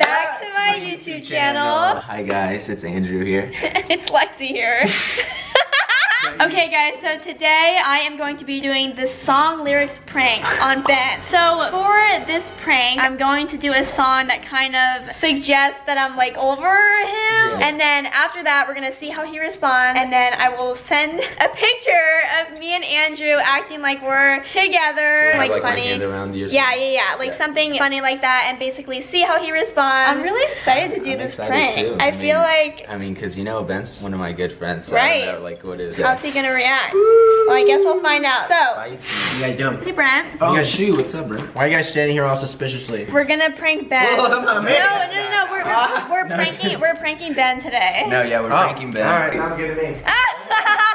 back to my YouTube channel. Hi guys, it's Andrew here. it's Lexi here. Okay guys, so today I am going to be doing the song lyrics prank on Ben. So for this prank, I'm going to do a song that kind of suggests that I'm like over him. Yeah. And then after that, we're gonna see how he responds. And then I will send a picture of me and Andrew acting like we're together, Have, like, like, funny. hand around you or yeah, yeah, yeah, like Yeah. something funny like that and basically see how he responds. I'm really excited to do I'm this prank. too. I, mean- feel like, I mean, cause you know Ben's one of my good friends. So Right. I don't know, like what is how's he gonna react? Well, I guess we'll find out. So, Spicy. You guys doing? hey Brent. Oh shoot, what's up, bro? Why are you guys standing here all suspicially? We're gonna prank Ben. Whoa, I'm not no, me. no, no, no, we're, we're, ah. we're No. pranking, we're pranking Ben today. No, yeah, we're oh. pranking Ben. Alright, sounds good to me.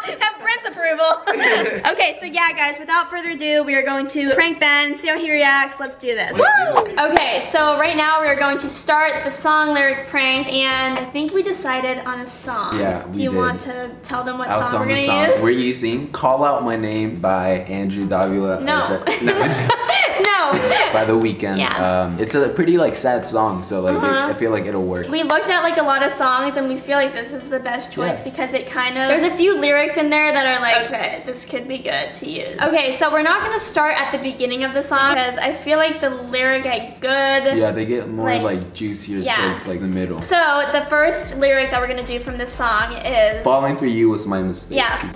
Have Brent's approval. okay, so yeah, guys, without further ado, we are going to prank Ben, see how he reacts. Let's do this. Let's do it. Okay, so right now we are going to start the song lyric prank, and I think we decided on a song. Yeah, Do you did. want to tell them what I'll song we're gonna song. use? We're using "Call Out My Name" by Andrew Davila. no. no, it's- no. by The Weeknd. Yeah. Um, it's a pretty like sad song, so like Uh-huh. I feel like it'll work. We looked at like a lot of songs and we feel like this is the best choice Yeah. because it kind of there's a few lyrics in there that are like okay this could be good to use. Okay, so we're not gonna start at the beginning of the song because I feel like the lyrics get good. yeah, they get more Like- like, juicier Yeah. towards like the middle. So the first lyric that we're gonna do from this song is Falling for you was my mistake. Yeah.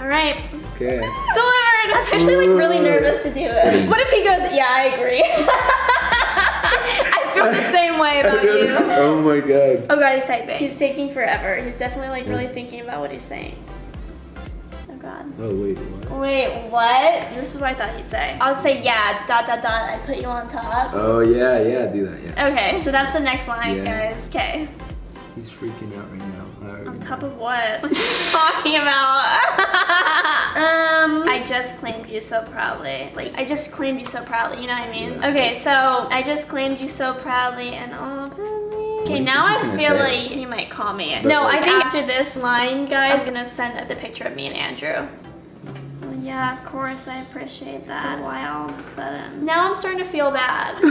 All right, Okay. delivered. I'm actually like really nervous to do this. What if he goes? Yeah, I agree. I feel the same way about you. oh my god. Oh god, he's typing. He's taking forever. He's definitely like really thinking about what he's saying. Oh god. Oh wait, what? Wait, what? This is what I thought he'd say. I'll say yeah, dot dot dot, I put you on top. Oh yeah, yeah, do that, yeah. Okay, so that's the next line, Yeah. guys. Okay. He's freaking out right top of what? What are you talking about? um, I just claimed you so proudly. Like, I just claimed you so proudly, you know what I mean? Yeah. Okay, so I just claimed you so proudly and openly. Okay, now I feel say? like he might call me. But no, I think after this line, guys, I'm gonna send the picture of me and Andrew. Yeah, of course, I appreciate that. Why all of a sudden? Now I'm starting to feel bad.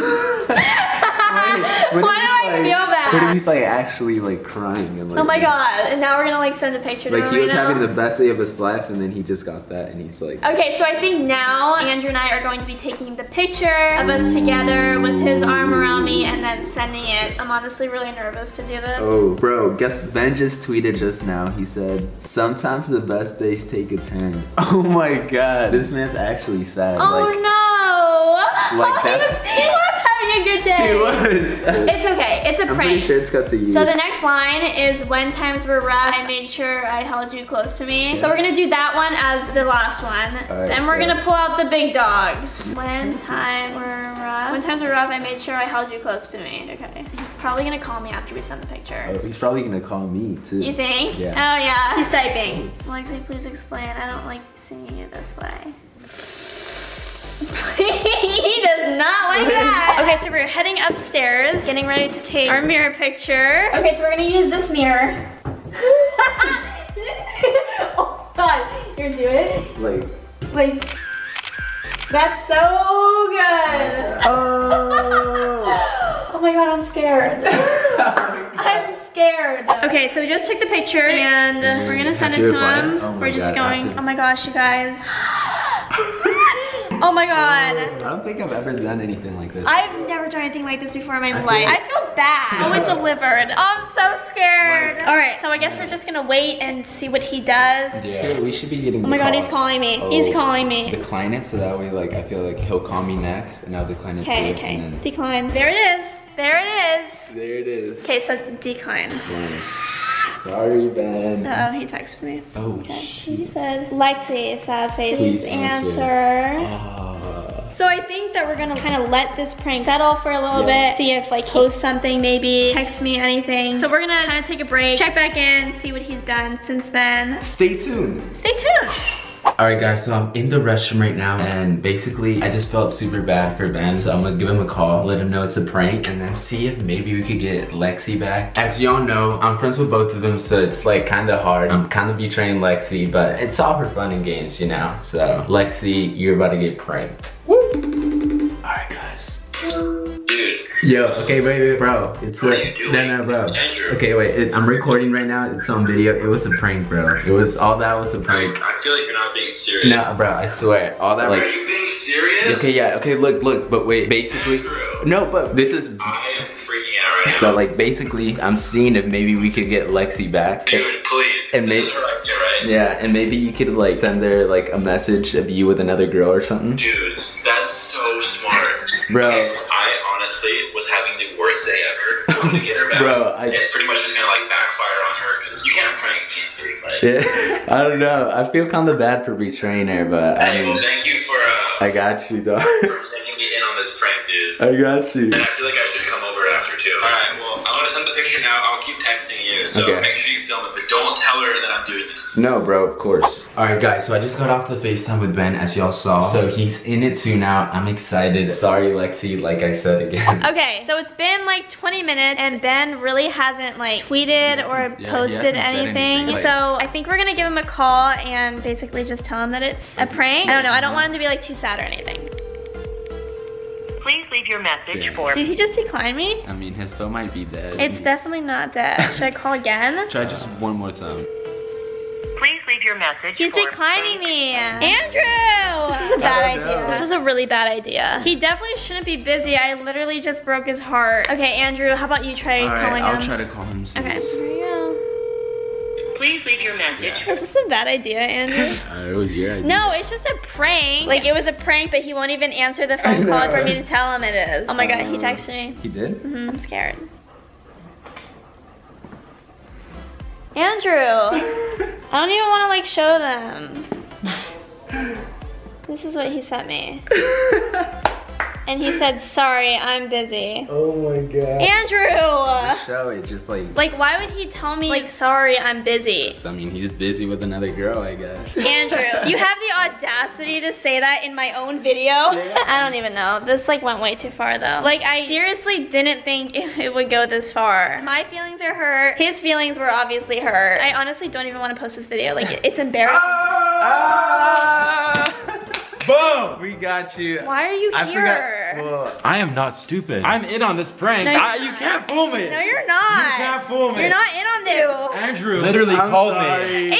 Why do I feel bad? What if he's like actually like crying and like Oh my god, and now we're gonna like send a picture to Like him he was now. having the best day of his life and then he just got that and he's like Okay, so I think now Andrew and I are going to be taking the picture of us together with his arm around me and then sending it. I'm honestly really nervous to do this. Oh bro, guess Ben just tweeted just now. He said, Sometimes the best days take a turn. Oh my god. This man's actually sad. Oh, like no! like he, was, he was having a good day. he was. It's okay, it's a I'm prank. pretty sure it's cause of you. So the next line is when times were rough, I made sure I held you close to me. So we're gonna do that one as the last one. Alright, then we're so- gonna pull out the big dogs. When times were rough, when times were rough, I made sure I held you close to me. Okay. He's probably gonna call me after we send the picture. Oh, he's probably gonna call me too. You think? Yeah. Oh yeah. He's typing. Lexi, please explain. I don't like seeing you this way. he does not like that. Okay, so we're heading upstairs, getting ready to take our mirror picture. Okay, so we're gonna use this mirror. oh god, you're doing it? Like Like, that's so good. Oh Oh my god, I'm scared. Oh I'm scared. Okay, so we just took the picture and uh, we're gonna send it to him. Oh we're just God, going. Oh my gosh, you guys. oh my god. I don't think I've ever done anything like this. I've never done anything like this before in my I feel life. like- I feel bad. Oh, it delivered. Oh, I'm so scared. All right, so I guess we're just gonna wait and see what he does. yeah. We should be getting Oh my god, he's calling me. He's calling me. Decline it so that way like I feel like he'll call me next and I'll decline it Okay, too. okay. And then, Decline. There it is. There it is. there it is. Okay, so decline. Yeah. Sorry, Ben. Uh oh, he texted me. Oh, Okay, so he said, Lexi, sad face, Please answer. answer. Ah. So I think that we're gonna kind of let this prank settle for a little Yeah. bit, see if like he posts something, maybe text me anything. So we're gonna kind of take a break, check back in, see what he's done since then. Stay tuned. Stay tuned. Alright guys, so I'm in the restroom right now and basically I just felt super bad for Ben so I'm gonna give him a call, let him know it's a prank and then see if maybe we could get Lexi back. As y'all know, I'm friends with both of them so it's like kinda hard. I'm kinda betraying Lexi but it's all for fun and games, you know? So Lexi, you're about to get pranked. Alright guys. Yo, okay, wait, wait, bro. It's What a, are you doing? no, no, bro. Andrew. Okay, wait. It, I'm recording right now. It's on video. It was a prank, bro. It was all that was a prank. I feel like you're not being serious. No, bro. I swear, all that Are like. you being serious? Okay, yeah. Okay, look, look. But wait, basically, Andrew. no, but this is. I am freaking out right now. So like, basically, I'm seeing if maybe we could get Lexi back. Dude, please. And this may- is her idea, right? Yeah, and maybe you could like send her like a message of you with another girl or something. Dude, that's so smart. Bro. I honestly was having the worst day to get her back. Bro, I- it's pretty much just gonna like backfire on her because you can't prank me, right? Yeah, I don't know. I feel kind of bad for betraying her, but I Hey, well, mean, thank you for uh, I got you, dog. for letting me in on this prank, dude. I got you. And I feel like I should come over after too. Alright, well, I'm gonna send the picture now. I'll keep texting you, so Okay. make sure you film it, but don't tell her that I'm doing this. No, bro, of course. All right, guys. So I just got off the FaceTime with Ben, as y'all saw. So he's in it too now. I'm excited. Sorry, Lexi. Like I said again. Okay, so it's been like 20 minutes and Ben really hasn't like tweeted or he posted anything. anything, like- so I think we're gonna give him a call and basically just tell him that it's a prank. I don't know, I don't uh-huh. want him to be like too sad or anything. Please leave your message Yeah. for Did he just decline me? I mean, his phone might be dead. It's definitely not dead. Should I call again? Try just one more time. Please leave your message He's for declining me. Andrew! This is a bad don't know. idea. This was a really bad idea. He definitely shouldn't be busy. I literally just broke his heart. Okay, Andrew, how about you try All right, calling I'll him? try to call him. Soon. Okay, here you go. Please leave your message. Is this a bad idea, Andrew? Uh, it was your idea. No, it's just a prank. Like it was a prank, but he won't even answer the phone call for me to tell him it is. Oh my god, he texted me. He did. hmm I'm scared. Andrew, I don't even want to like show them. This is what he sent me. And he said, sorry, I'm busy. Oh my god. Andrew! Show it just like. Like, why would he tell me, like, sorry, I'm busy? I mean, he's busy with another girl, I guess. Andrew, you have the audacity to say that in my own video? I don't even know. This like went way too far though. Like I seriously didn't think it, it would go this far. My feelings are hurt. His feelings were obviously hurt. I honestly don't even want to post this video. Like it's embarrassing. Ah! Ah! Boom! We got you. Why are you I here? forgot. Well, I am not stupid. I'm in on this prank. No, you're I- you can't fool me. no, you're not. You can't fool me. You're not in on this. Andrew literally I'm called sorry. me. Andrew!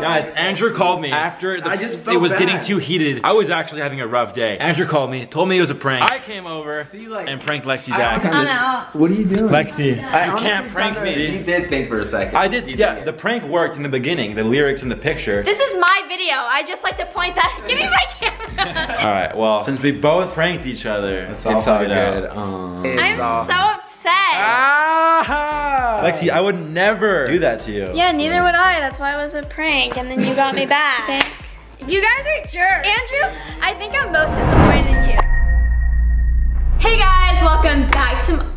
Guys, Andrew called me after the, I just it was bad. getting too heated. I was actually having a rough day. Andrew called me, told me it was a prank. I came over See, like- and pranked Lexi back. I'm. What are you doing? Lexi, I you can't prank me. that He did think for a second. I did, He yeah, the prank worked in the beginning, the lyrics in the picture. This is my video. I just like to point that. Give me my camera. Alright, well, since we both pranked each other, it's all, It's all figured good. Um, I'm so upset. Ah! Lexi, I would never do that to you. Yeah, neither would I. That's why it was a prank, and then you got me back. You guys are jerks. Andrew, I think I'm most disappointed in you. Hey guys, welcome back to my...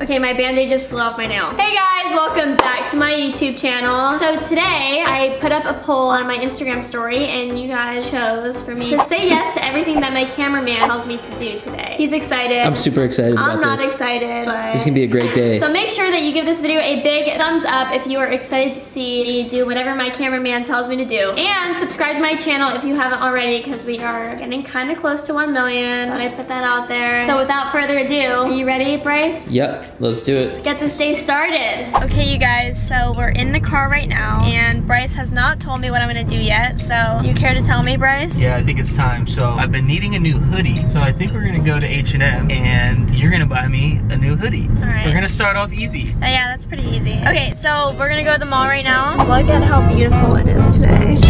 Okay, my band-aid just flew off my nail. Hey guys, welcome back to my YouTube channel. So today, I put up a poll on my Instagram story, and you guys chose for me to say yes to everything that my cameraman tells me to do today. He's excited. I'm super excited I'm not this. excited, but... This is gonna be a great day. So make sure that you give this video a big thumbs up if you are excited to see me do whatever my cameraman tells me to do. And subscribe to my channel if you haven't already because we are getting kind of close to 1 million. Me put that out there. So without further ado, are you ready, Bryce? Yep, let's do it. Let's get this day started. Okay, you guys, so we're in the car right now and Bryce has not told me what I'm gonna do yet. So do you care to tell me, Bryce? Yeah, I think it's time. So I've been needing a new hoodie. So I think we're gonna go to H&M and you're gonna buy me a new hoodie. All right. We're gonna start off easy. Uh, yeah, that's pretty easy. Okay, so we're gonna go to the mall right now. Look at how beautiful it is today.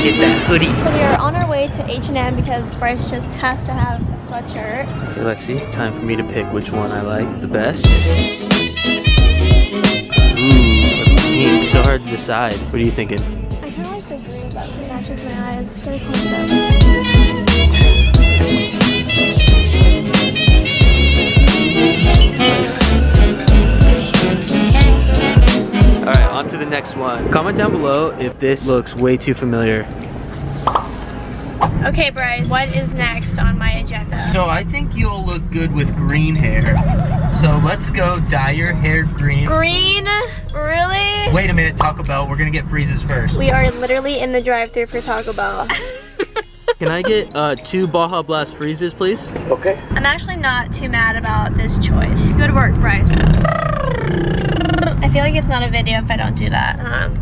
That hoodie. So we are on our way to H&M because Bryce just has to have a sweatshirt. Okay, Lexi, time for me to pick which one I like the best. Ooh, it's so hard to decide. What are you thinking? I kind of like the green, but it matches my eyes. Close up. All right, on to the next one. Comment down below if this looks way too familiar. Okay, Bryce, what is next on my agenda? So I think you'll look good with green hair. So let's go dye your hair green. Green? Really? Wait a minute, Taco Bell. We're gonna get freezes first. We are literally in the drive-thru for Taco Bell. Can I get uh, two Baja Blast freezes, please? Okay. I'm actually not too mad about this choice. Good work, Bryce. I feel like it's not a video if I don't do that. Um,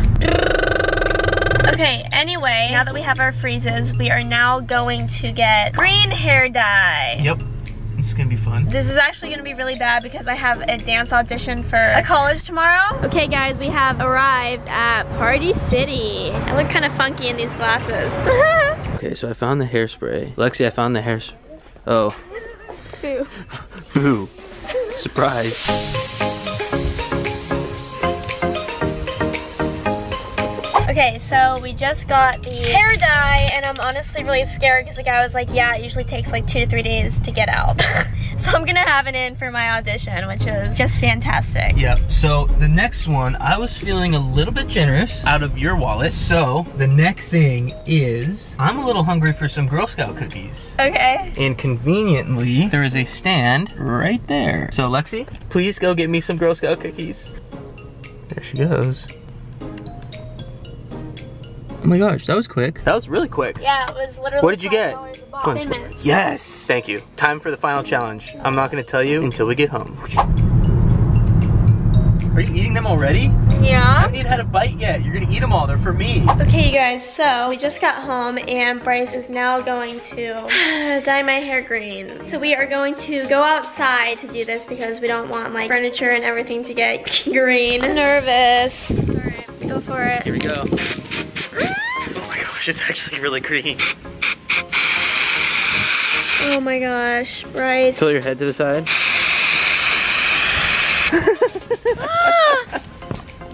okay, anyway, now that we have our freezes, we are now going to get green hair dye. Yep. It's gonna be fun. This is actually gonna be really bad because I have a dance audition for a college tomorrow. Okay guys, we have arrived at Party City. I look kind of funky in these glasses. Okay, so I found the hairspray. Lexi, I found the hairspray. Oh. Boo. Boo. Surprise. Okay, so we just got the hair dye and I'm honestly really scared because the guy was like, yeah, it usually takes like two to three days to get out. so I'm gonna have it in for my audition, which is just fantastic. Yep, so the next one, I was feeling a little bit generous out of your wallet. So the next thing is, I'm a little hungry for some Girl Scout cookies. Okay. And conveniently, there is a stand right there. So Lexi, please go get me some Girl Scout cookies. There she goes. Oh my gosh, that was quick. That was really quick. Yeah, it was literally What did you get? $5 a box. Go on. 10 minutes. Yes, thank you. Time for the final challenge. I'm not gonna tell you until we get home. Are you eating them already? Yeah. I Yeah. haven't even had a bite yet. You're gonna eat them all. They're for me. Okay, you guys, so we just got home and Bryce is now going to dye my hair green. So we are going to go outside to do this because we don't want like furniture and everything to get green. I'm nervous. All right, go for it. Here we go. It's actually really green. Oh my gosh, Bryce. Tilt your head to the side.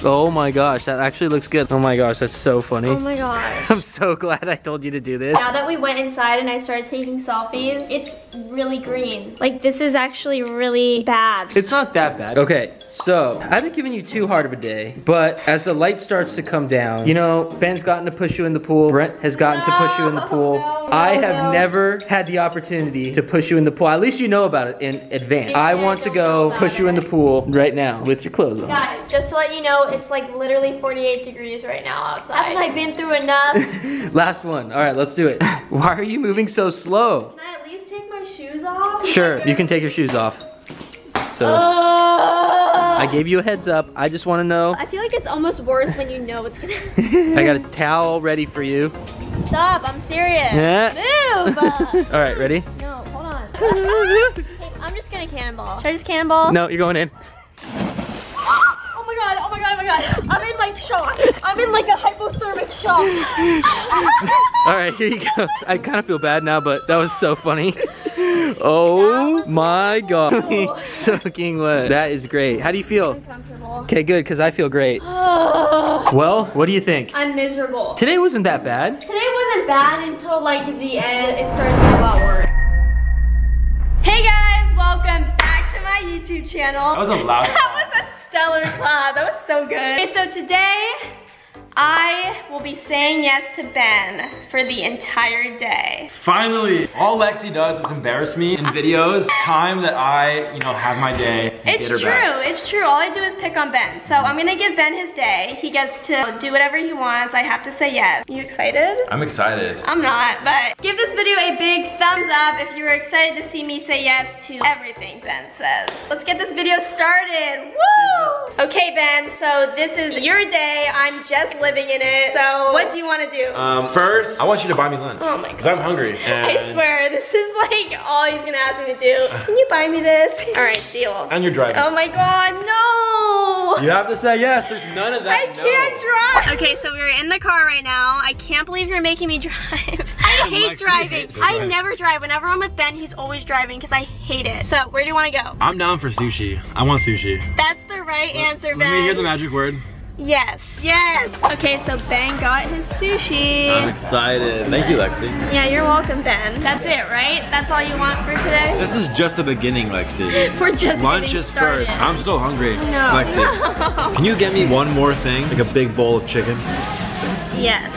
oh my gosh, that actually looks good. Oh my gosh, that's so funny. Oh my gosh. I'm so glad I told you to do this. Now that we went inside and I started taking selfies, it's really green. Like this is actually really bad. It's not that bad. Okay, so I haven't given you too hard of a day, but as the light starts to come down, you know, Ben's gotten to push you in the pool. Brent has gotten to push you in the No, pool. no, I have no. never had the opportunity to push you in the pool. At least you know about it in advance. You I want to go push you in the pool right now with your clothes on. Guys, just to let you know, it's like literally 48 degrees right now outside. Haven't I been through enough? Last one. All right, let's do it. Why are you moving so slow? Can I at least take my shoes off? Sure, you can take your shoes off. So Uh, I gave you a heads up. I just want to know. I feel like it's almost worse when you know what's gonna. happen. I got a towel ready for you. Stop! I'm serious. Yeah. Move. All right, ready? no, hold on. I'm just gonna cannonball. Should I just cannonball? No, you're going in. Oh my god! Oh my god! My god! I'm in like shock. I'm in like a hypothermic shock. All right, here you go. I kind of feel bad now, but that was so funny. Oh my god. Soaking wet. That is great. How do you feel? Okay, good, because I feel great. Well, what do you think? I'm miserable. Today wasn't that bad. Today wasn't bad until like the end. It started to get a lot worse. Hey guys, welcome back to my YouTube channel. That was a loud That was a stellar clap. That was so good. Okay, so today I will be saying yes to Ben for the entire day. Finally, all Lexi does is embarrass me in videos. Time that I, you know, have my day It's true, back. it's true. All I do is pick on Ben. So I'm gonna give Ben his day. He gets to do whatever he wants. I have to say yes. You excited? I'm excited. I'm not, but give this video a big thumbs up if you're excited to see me say yes to everything Ben says. Let's get this video started. Woo! Okay, Ben, so this is your day. I'm just living in it. So what do you want to do? Um, first, I want you to buy me lunch. Oh my Because I'm hungry. I swear, this is like all he's gonna ask me to do. Can you buy me this? All right, deal. and you're driving. Oh my god, no! You have to say yes. There's none of that. I can't drive. Okay, so we're in the car right now. I can't believe you're making me drive. I hate Lexi driving. hates I driving. never drive. Whenever I'm with Ben, he's always driving because I hate it. So where do you want to go? I'm down for sushi. I want sushi. That's the right answer, Let Ben. me hear the magic word. Yes. Yes. Okay, so Ben got his sushi. I'm excited. Thank you, Lexi. yeah, you're welcome, Ben. That's it, right? That's all you want for today? This is just the beginning, Lexi. We're just Lunch is started. first. I'm still hungry. No. Lexi, can you get me one more thing? Like a big bowl of chicken? Yes.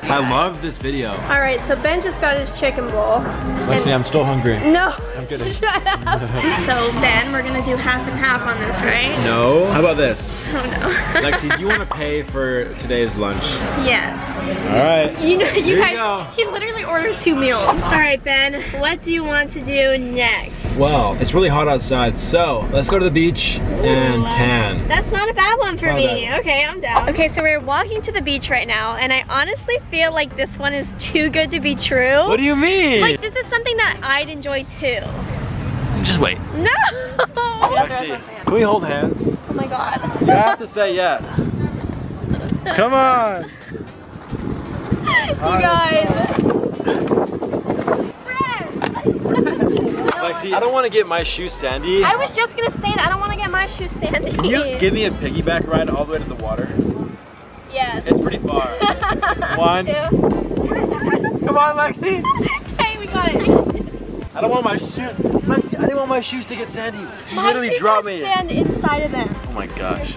I love this video. All right, so Ben just got his chicken bowl. Lexi, I'm still hungry. No. I'm kidding. Shut up. so Ben, we're gonna do half and half on this, right? No. How about this? Oh no. Lexi, do you want to pay for today's lunch? yes. All right. You know, you Here you guys, go. he literally ordered two meals. All right, Ben, what do you want to do next? Well, it's really hot outside, so let's go to the beach and uh, tan. That's not a bad one for me. bad. Okay, I'm down. Okay, so we're walking to the beach right now, and I honestly feel like this one is too good to be true. What do you mean? Like, this is something that I'd enjoy too. Just wait. No! Lexi, can we hold hands? Oh my god. You have to say yes. Come on. You guys. Lexi, I don't want to get my shoes sandy. I was just gonna say that I don't want to get my shoes sandy. Can you give me a piggyback ride all the way to the water? Yes. It's pretty far. One. Two. Come on, Lexi. Okay, we got it. I don't want my shoes. Lexi, I didn't want my shoes to get sandy. You My literally dropped me. sand inside of them. Oh my gosh.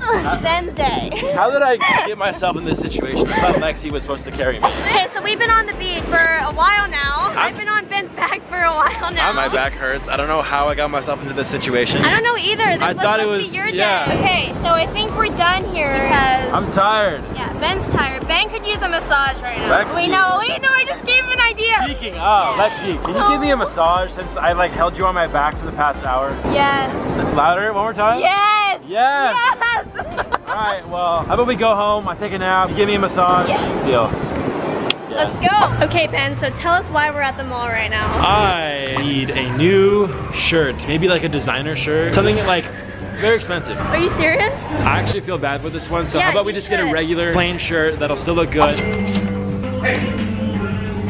Ugh, Ben's day. How did I get myself in this situation? I thought Lexi was supposed to carry me. Okay, so we've been on the beach for a while now. i have been on back for a while now. My back hurts. I don't know how I got myself into this situation. I don't know either. This I thought it was- your yeah. day. Okay, so I think we're done here because I'm tired. yeah, Ben's tired. Ben could use a massage right now. Lexi. Wait, no, wait, no, I just gave him an idea. Speaking of, Lexi, can you give me a oh. massage since I like held you on my back for the past hour? Yes. Louder, one more time? Yes. Yes. Yes. Alright, well, how about we go home, I take a nap, you give me a massage? Yes. Deal. Let's go. Okay, Ben, so tell us why we're at the mall right now. I need a new shirt, maybe like a designer shirt, something like very expensive. Are you serious? I actually feel bad with this one, so Yeah, how about we just get a regular plain shirt that'll still look good.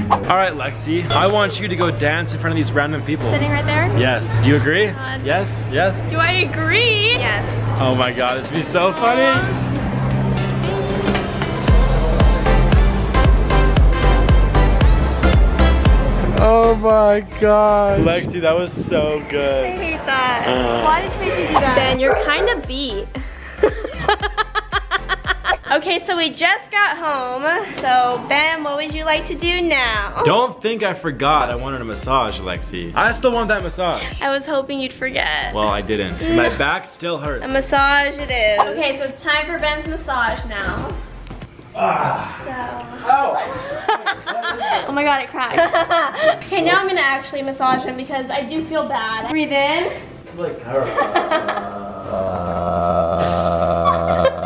All right, Lexi, I want you to go dance in front of these random people. Sitting right there? Yes, do you agree? God. Yes, yes. Do I agree? Yes. Oh my God, this would be so funny. Oh my God. Lexi, that was so good. I hate that. Uh. Why did you make me do that? Ben, you're kind of beat. okay, so we just got home. So, Ben, what would you like to do now? Don't think I forgot I wanted a massage, Lexi. I still want that massage. I was hoping you'd forget. Well, I didn't. My back still hurts. A massage it is. Okay, so it's time for Ben's massage now. So. oh my god, it cracked. okay, now I'm gonna actually massage him because I do feel bad. Breathe in.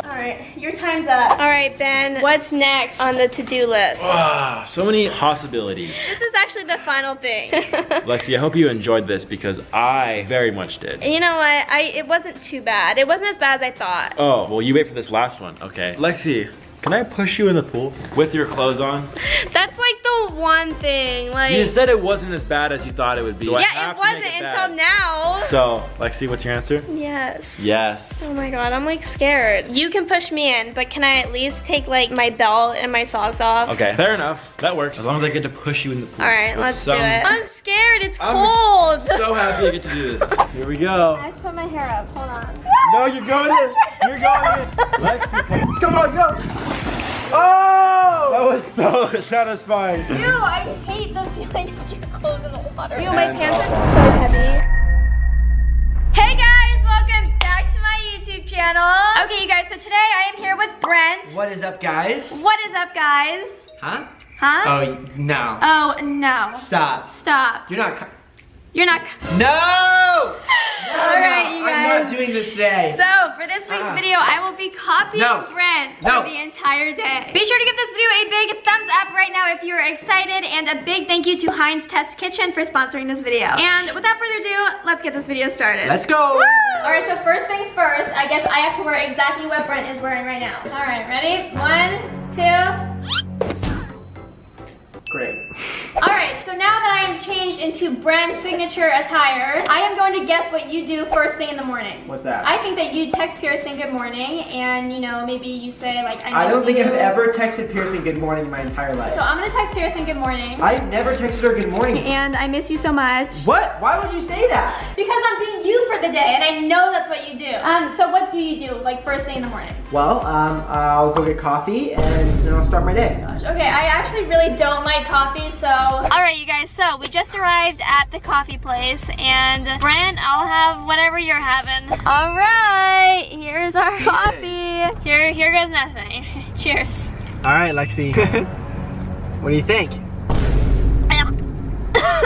Alright, your time's up. Alright, Ben, what's next on the to-do list? Ah, so many possibilities. This is actually the final thing. Lexi, I hope you enjoyed this because I very much did. you know what? I it wasn't too bad. It wasn't as bad as I thought. Oh, well, you wait for this last one. Okay. Lexi, can I push you in the pool with your clothes on? That's like one thing. Like You said it wasn't as bad as you thought it would be. So Yeah, it wasn't it until bad. now. So, Lexi, what's your answer? Yes. Yes. Oh my god, I'm like scared. You can push me in, but can I at least take like my belt and my socks off? Okay, fair enough. That works. As long as I get to push you in the pool. Alright, let's So- do it. I'm scared, it's I'm cold. So happy I get to do this. Here we go. I have to put my hair up, hold on. No, you're going in. You're going in. Lexi, come- come on, go. Oh! That was so satisfying. Ew, I hate the feeling of your clothes in the water. Ew, my pants are uh, so heavy. Hey guys, welcome back to my YouTube channel. Okay, you guys, so today I am here with Brent. What is up, guys? What is up, guys? Huh? Huh? Oh, no. Oh, no. Stop. Stop. You're not. Co- You're not. No! Alright, you guys. I'm not doing this today. So, for this week's Ah. video, I will be copying No. Brent No. for the entire day. Be sure to give this video a big thumbs up right now if you are excited, and a big thank you to Heinz Test Kitchen for sponsoring this video. And without further ado, let's get this video started. Let's go. Alright, so first things first, I guess I have to wear exactly what Brent is wearing right now. Alright, ready? One, two. Great. Alright, so now that I am changed into brand signature attire, I am going to guess what you do first thing in the morning. What's that? I think that you text Pierson good morning, and you know, maybe you say like, I miss I don't think you. I've ever texted Pierson good morning in my entire life. So I'm gonna text Pierson good morning. I've never texted her good morning. and I miss you so much. What? Why would you say that? Because I'm being you for the day, and I know that's what you do. Um, so what do you do, like first thing in the morning? Well, um, I'll go get coffee and then I'll start my day. Okay, I actually really don't like coffee, so All right, you guys, so we just arrived at the coffee place and Brent, I'll have whatever you're having. All right, here's our coffee. Here, here goes nothing. Cheers. All right, Lexi. what do you think?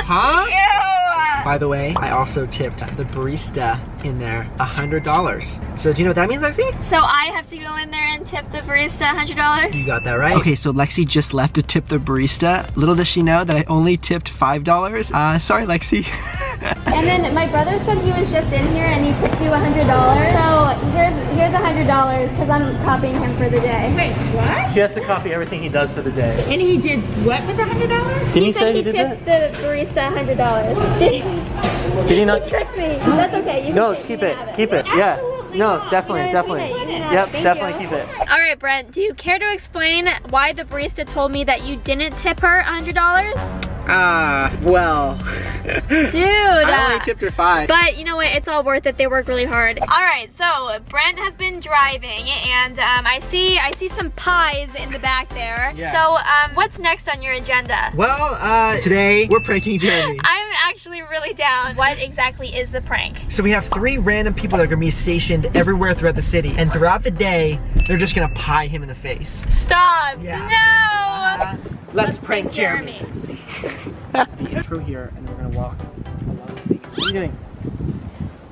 huh? Ew. By the way, I also tipped the barista in there $100. So do you know what that means, Lexi? So I have to go in there and tip the barista $100? You got that right. Okay, so Lexi just left to tip the barista. Little does she know that I only tipped $5. Uh, sorry, Lexi. And then my brother said he was just in here and he tipped you $100. So here's here's $100 because I'm copying him for the day. Wait, what? She has to copy everything he does for the day. And he did what with the hundred dollars? Didn't he, he say said he he did tipped the barista $100. Did he? Did he not? He tricked me. That's okay. You No, can keep you it. Keep it. Yeah. No, definitely, No, it's definitely. okay, you can have Yep. Thank definitely you. keep it. All right, Brent, do you care to explain why the barista told me that you didn't tip her $100? Ah, well. Dude. I only tipped her five. But you know what? It's all worth it. They work really hard. All right, so Brent has been driving, and um, I see I see some pies in the back there. Yes. So um, what's next on your agenda? Well, uh, today we're pranking Jeremy. I'm actually really down. What exactly is the prank? So we have three random people that are gonna be stationed everywhere throughout the city, and throughout the day, they're just gonna pie him in the face. Stop! Yeah. No! Uh, let's prank Jeremy. The intro here, and then we're gonna walk. What are you doing?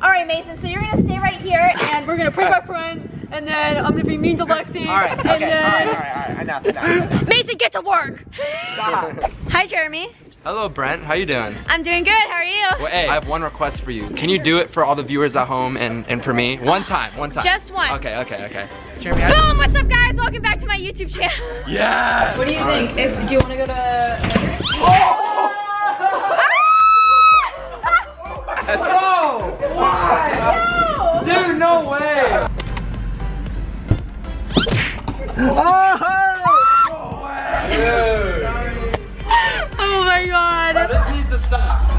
All right, Mason. So you're gonna stay right here, and we're gonna prank our friends, and then I'm gonna be mean to Lexi. All right, and okay, then all right, all right, all right, enough, enough, enough. Mason, get to work. Stop. Hi, Jeremy. Hello, Brent. How you doing? I'm doing good. How are you? Well, hey, I have one request for you. Can you do it for all the viewers at home and, and for me? One time, one time. Just one. Okay, okay, okay. Jeremy, I- Boom! What's up, guys? Welcome back to my YouTube channel. Yeah! What do you think? If do you want to go to? Dude, no way! Oh my god. This needs to stop. This needs to stop.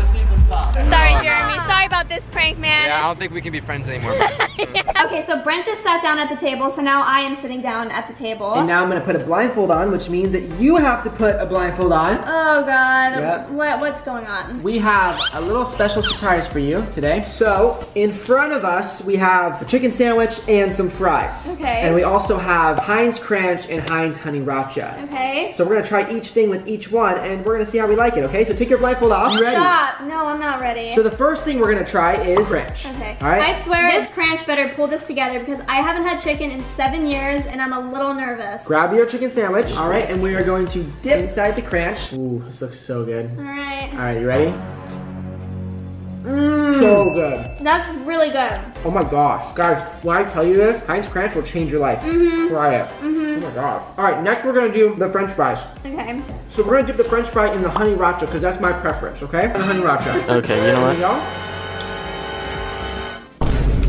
Sorry, Jeremy. Sorry about this prank, man. Yeah, I don't think we can be friends anymore. okay, so Brent just sat down at the table, so now I am sitting down at the table. And now I'm gonna put a blindfold on, which means that you have to put a blindfold on. oh god. Yep. What what's going on? We have a little special surprise for you today. So, in front of us, we have a chicken sandwich and some fries. Okay. And we also have Heinz Crunch and Heinz Honey Racha. Okay. So we're gonna try each thing with each one, and we're gonna see how we like it. Okay? So take your blindfold off. You ready? Stop. No, I'm not ready. So the first thing we're gonna try is French. Okay. All right. I swear this crunch better pull this together because I haven't had chicken in seven years and I'm a little nervous. Grab your chicken sandwich. All right, and we are going to dip inside the crunch. Ooh, this looks so good. Alright. All right, you ready? Mmm. So good. That's really good. Oh my gosh. Guys, when I tell you this, Heinz Crunch will change your life. Mm-hmm. Try it. Mm -hmm. Oh my gosh. All right, next we're gonna do the french fries. Okay. So we're gonna dip the french fry in the honey racha because that's my preference, okay? The honey racha. Okay, you know what? you go.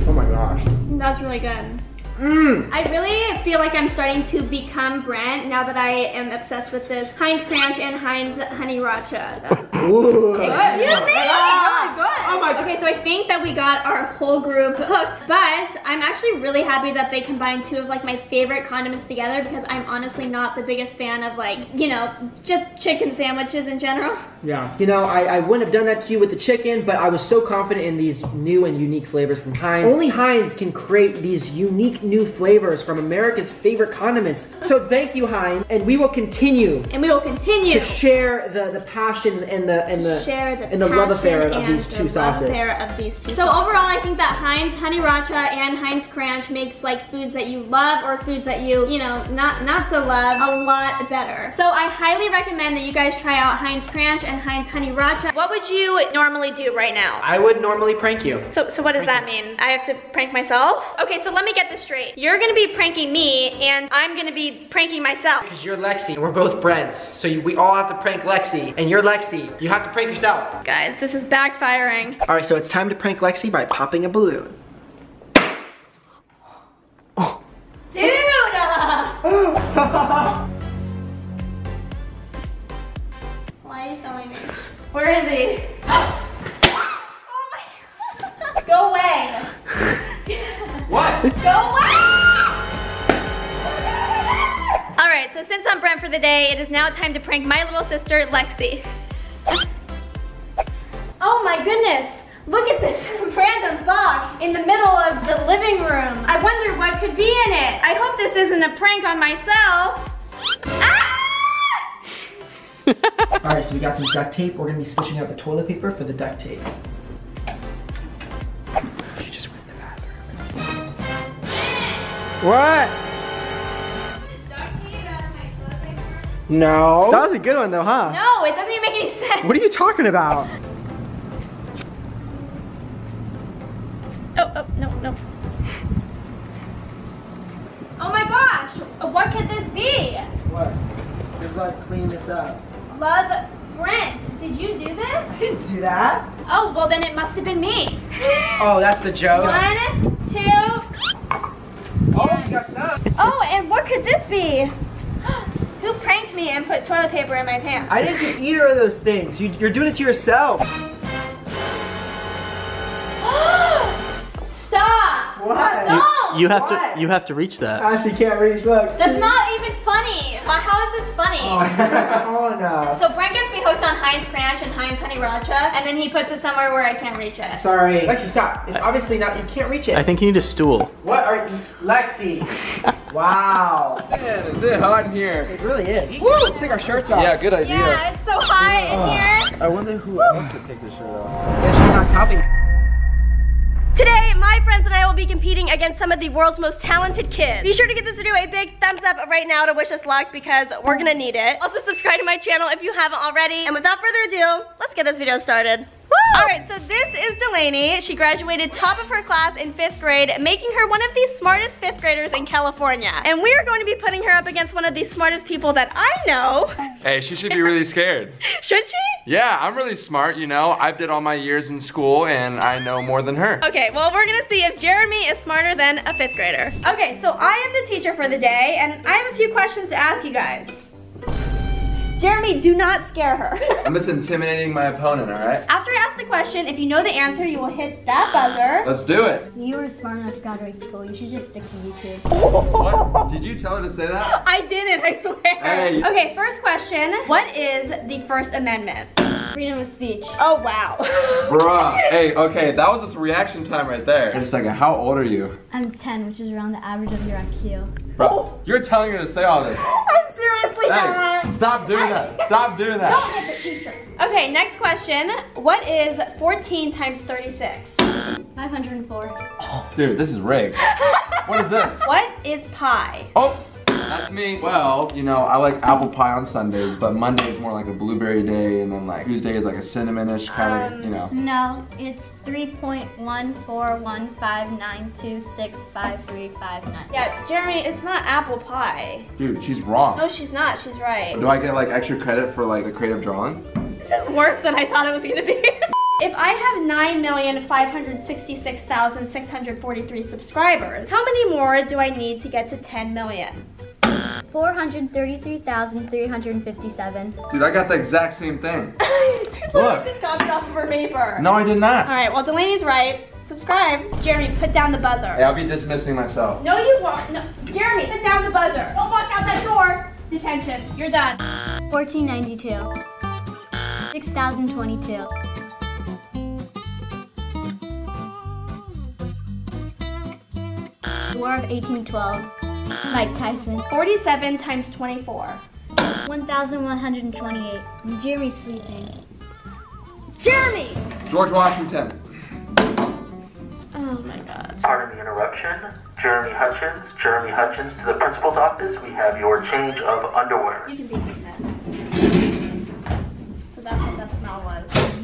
Oh my gosh. That's really good. Mmm. I really feel like I'm starting to become Brent now that I am obsessed with this Heinz Crunch and Heinz Honey Racha. Ooh. Excuse me! Ah. Oh my god! Oh okay, so I think that we got our whole group hooked, but I'm actually really happy that they combined two of like my favorite condiments together because I'm honestly not the biggest fan of like, you know, just chicken sandwiches in general. Yeah. You know, I, I wouldn't have done that to you with the chicken, but I was so confident in these new and unique flavors from Heinz. Only Heinz can create these unique new flavors from America's favorite condiments. So thank you, Heinz, and we will continue And we will continue to share the, the passion and the and the share the and the love affair of and these the two love sauces. affair of these two. So overall, I think that Heinz Honey Racha and Heinz Crunch makes like foods that you love or foods that you, you know, not not so love a lot better. So I highly recommend that you guys try out Heinz Crunch and Heinz Honey Racha. What would you normally do right now? I would normally prank you. So, so what does that mean? I have to prank myself? Okay, so let me get this straight. You're gonna be pranking me, and I'm gonna be pranking myself. Because you're Lexi, and we're both Brents. So you, we all have to prank Lexi, and you're Lexi. You have to prank yourself. Guys, this is backfiring. All right, so it's time to prank Lexi by popping a balloon. Dude! Why filming me? Where is he? Oh my god. Go away. What? Go away! Alright, so since I'm Brent for the day, it is now time to prank my little sister, Lexi. Oh my goodness! Look at this random box in the middle of the living room. I wonder what could be in it. I hope this isn't a prank on myself. Ah! All right, so we got some duct tape. We're gonna be switching out the toilet paper for the duct tape. She just went in the bathroom. What? No. That was a good one though, huh? No, it doesn't even make any sense. What are you talking about? Oh, oh, no, no. Oh my gosh, what could this be? What? We're gonna clean this up. Love Brent, did you do this? I didn't do that. Oh, well then it must have been me. Oh, that's the joke. One, two, Oh, you got some. oh, and what could this be? Who pranked me and put toilet paper in my pants? I didn't do either of those things. You, you're doing it to yourself. Stop! What? Don't! You have What? to you have to reach that. Ashley can't reach. Look. That's not even funny. Well, How is this funny? oh no. So Brent gets me hooked on Heinz Crunch and Heinz Honey Racha, and then he puts it somewhere where I can't reach it. Sorry. Lexi, stop. It's obviously not. You can't reach it. I think you need a stool. What are you, Lexi? wow. Man, is it hot in here? It really is. Woo! Let's take our shirts off. Yeah, good idea. Yeah, it's so hot in here. I wonder who else could take this shirt off. Yeah, she's not copying. Today, my friends and I will be competing against some of the world's most talented kids. Be sure to give this video a big thumbs up right now to wish us luck because we're gonna need it. Also subscribe to my channel if you haven't already. And without further ado, let's get this video started. Woo! All right, so this is Delaney. She graduated top of her class in fifth grade, making her one of the smartest fifth graders in California. And we are going to be putting her up against one of the smartest people that I know. Hey, she should be really scared. Should she? Yeah, I'm really smart, you know. I've did all my years in school and I know more than her. Okay, well, we're gonna see if Jeremy is smarter than a fifth grader. Okay, so I am the teacher for the day, and I have a few questions to ask you guys. Jeremy, do not scare her. I'm just intimidating my opponent, all right? After I ask the question, if you know the answer, you will hit that buzzer. Let's do it. You were smart enough to graduate school. You should just stick to YouTube. What? Did you tell her to say that? I didn't, I swear. Hey. Okay, first question. What is the First Amendment? Freedom of speech. Oh, wow. Bruh. Hey, okay, that was just reaction time right there. Wait a second, how old are you? I'm 10, which is around the average of your IQ. Bro, oh. you're telling her to say all this. I'm seriously Hey, not. stop doing that. Stop doing that. Don't hit the teacher. Okay, next question. What is 14 times 36? 504. Oh, Dude, this is rigged. What is this? What is pi? Oh, that's me. Well, you know, I like apple pie on Sundays, but Monday is more like a blueberry day, and then like Tuesday is like a cinnamonish kind of, you know. Um, no, it's 3.14159265359. Yeah, Jeremy, it's not apple pie. Dude, she's wrong. No, she's not. She's right. Do I get like extra credit for like the creative drawing? This is worse than I thought it was gonna be. if I have 9,566,643 subscribers, how many more do I need to get to 10 million? 433,357. Dude, I got the exact same thing. Look. Just copied off of her paper. No, I did not. All right, well, Delaney's right. Subscribe. Jeremy, put down the buzzer. Hey, I'll be dismissing myself. No, you won't. No. Jeremy, put down the buzzer. Don't walk out that door. Detention. You're done. 1492. 6,022. War of 1812. Mike Tyson. 47 times 24. 1,128. Jeremy sleeping. Jeremy! George Washington. Oh my god. Pardon the interruption. Jeremy Hutchins. Jeremy Hutchins to the principal's office. We have your change of underwear. You can be dismissed. So that's what that smell was.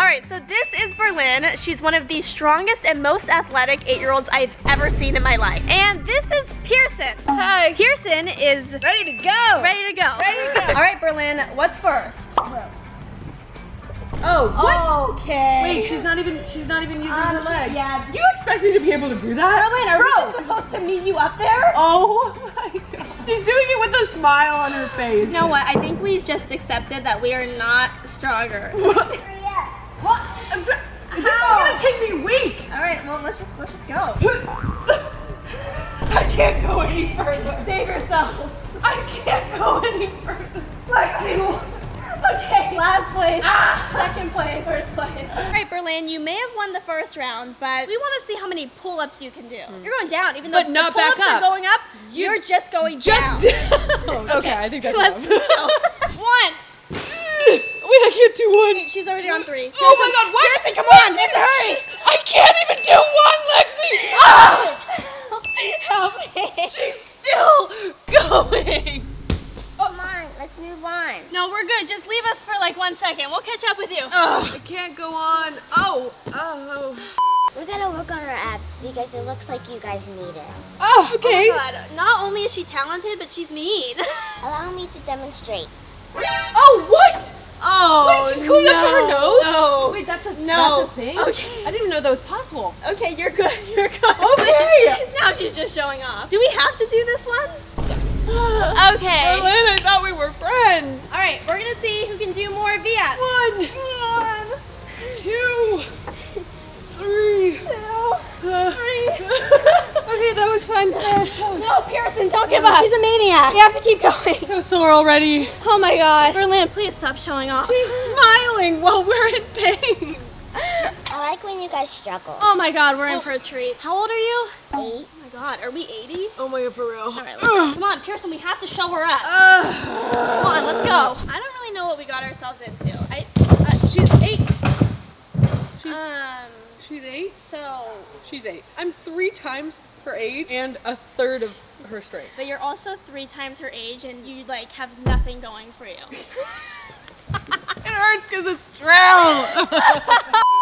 All right, so this is Berlin. She's one of the strongest and most athletic eight-year-olds I've ever seen in my life. And this is Pierson. Hi. Pierson is ready to go. Ready to go. Ready to go. All right, Berlin, what's first? Oh, what? Okay. Wait, she's not even she's not even using Um, her legs. yeah. Do you expect me to be able to do that? Berlin, are we supposed to meet you up there? Oh my god. She's doing it with a smile on her face. You know what? I think we've just accepted that we are not stronger. What? I'm tr- This is gonna take me weeks. All right, well let's just let's just go. I can't go any further. Save yourself. I can't go any further. Lexi, Okay, last place. Ah. Second place. First place. All right, Berlin, you may have won the first round, but we want to see how many pull-ups you can do. You're going down, even though But not the pull-ups are going up. You're just going Just down. okay, I think that's Let's enough. go. One. Wait, I can't do one. She's already on three. Oh my god, what? Kirsten, come on, it's a hurry. I can't even do one, Lexi! Ah! Help me. She's still going. Come on, let's move on. No, we're good. Just leave us for like one second. We'll catch up with you. Ugh, I can't go on. Oh, oh. We gotta work on our abs because it looks like you guys need it. Oh, okay. Oh my god. Not only is she talented, but she's mean. Allow me to demonstrate. Oh, what? Oh, Wait, she's going up to her nose? No. Wait, that's a, No. that's a thing? Okay. I didn't even know that was possible. Okay, you're good. You're good. Okay. now she's just showing off. Do we have to do this one? okay. Berlin, I thought we were friends. All right, we're gonna see who can do more VS. One, One, two, three. two, three. okay, that was fun. No, Pierson, don't give up. He's a maniac. You have to keep going. so sore already. Oh my god. Berlin, please stop showing off. She's smiling while we're in pain. I like when you guys struggle. Oh my god, we're in for a treat. How old are you? Eight. Oh my god, are we 80? Oh my god, for real. All right. Come on, Pierson, we have to show her up. Come on, let's go. I don't really know what we got ourselves into. I, uh, She's eight. She's, um, she's eight? so, She's eight. I'm three times her age and a third of her strength. but you're also three times her age and you like have nothing going for you. It hurts because it's true.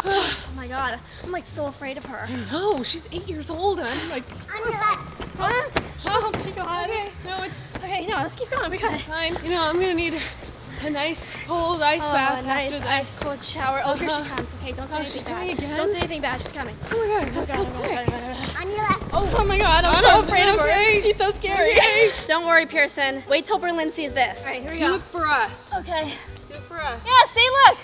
oh my god, I'm like so afraid of her. no, she's eight years old and I'm like, On your left. Huh? Oh my god. okay, no, it's Okay, no, let's keep going. We got it. fine. You know, I'm gonna need a nice cold ice Oh, bath nice after ice cold shower. Oh, here she Uh-huh. comes. Okay, don't say Oh, anything she's bad. coming again? Don't say anything bad. She's coming. Oh my god, that's so quick. On your left. Oh my god, I'm I so don't- afraid of her. She's so scary. Okay. Don't worry, Pierson. Wait till Berlin sees this. All right, here we Do go. it for us. Okay. Do it for us. Yeah, see, look.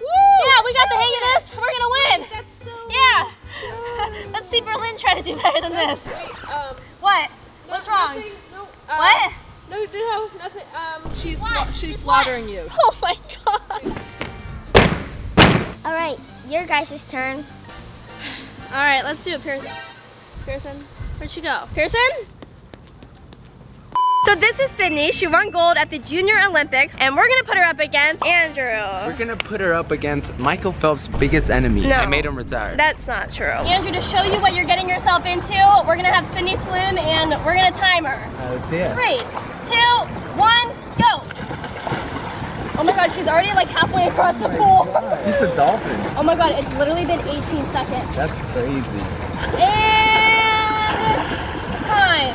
Yeah, we got the hang of this. We're gonna win. That's so Yeah. Let's see Berlin try to do better than this. Wait, um, What? no, What's wrong? nothing, No, uh, What? No, no, nothing. Um, she's sla- she's slaughtering you. Oh my god. All right, your guys' turn. All right, let's do it, Pierson. Pierson, where'd she go? Pierson? So this is Sydney. She won gold at the Junior Olympics, and we're gonna put her up against Andrew. We're gonna put her up against Michael Phelps' biggest enemy. No. I made him retire. That's not true. Andrew, to show you what you're getting yourself into, we're gonna have Sydney swim, and we're gonna time her. Uh, let's see it. Three, two, one, go. Oh my god, she's already like halfway across the pool. He's a dolphin. Oh my god, it's literally been 18 seconds. That's crazy. And time.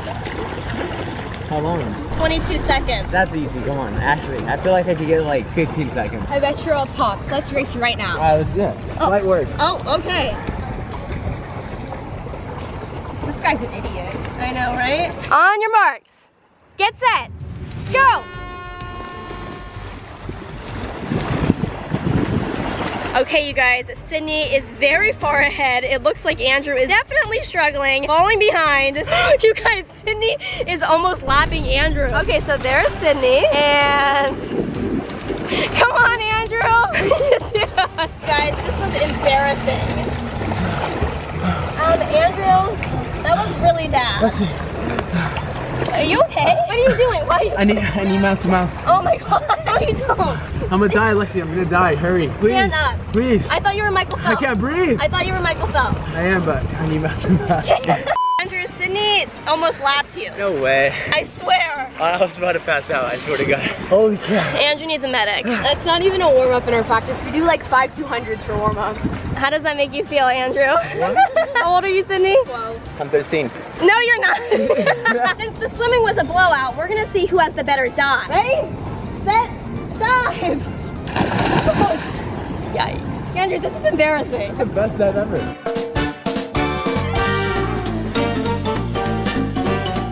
How long? 22 seconds. That's easy. Come on, Ashley. I feel like I could get like 15 seconds. I bet you're all top. Let's race right now. All right, let's do it. Oh. Might work. Oh, okay. This guy's an idiot. I know, right? On your marks. Get set. Go. Okay, you guys, Sydney is very far ahead. It looks like Andrew is definitely struggling, falling behind. you guys, Sydney is almost lapping Andrew. Okay, so there's Sydney, and come on, Andrew. guys, this was embarrassing. Um, Andrew, that was really bad. Are you okay? What are you doing? Why? Are you... I need, I need mouth to mouth. Oh my god, no you don't. I'm gonna die, Lexi. I'm gonna die. Hurry, please. Stand up. Please. I thought you were Michael Phelps. I can't breathe. I thought you were Michael Phelps. I am, but I need mouth to mouth. Andrew, Sydney almost lapped you. no way. I swear. I was about to pass out. I swear to God. Holy crap. Andrew needs a medic. That's not even a warm up in our practice. We do like five 200s for warm up. How does that make you feel, Andrew? How old are you, Sydney? 12. I'm 13. No, you're not. Since the swimming was a blowout, we're gonna see who has the better dive. Ready? Set, dive. Yikes. Andrew, this is embarrassing. The best dive ever.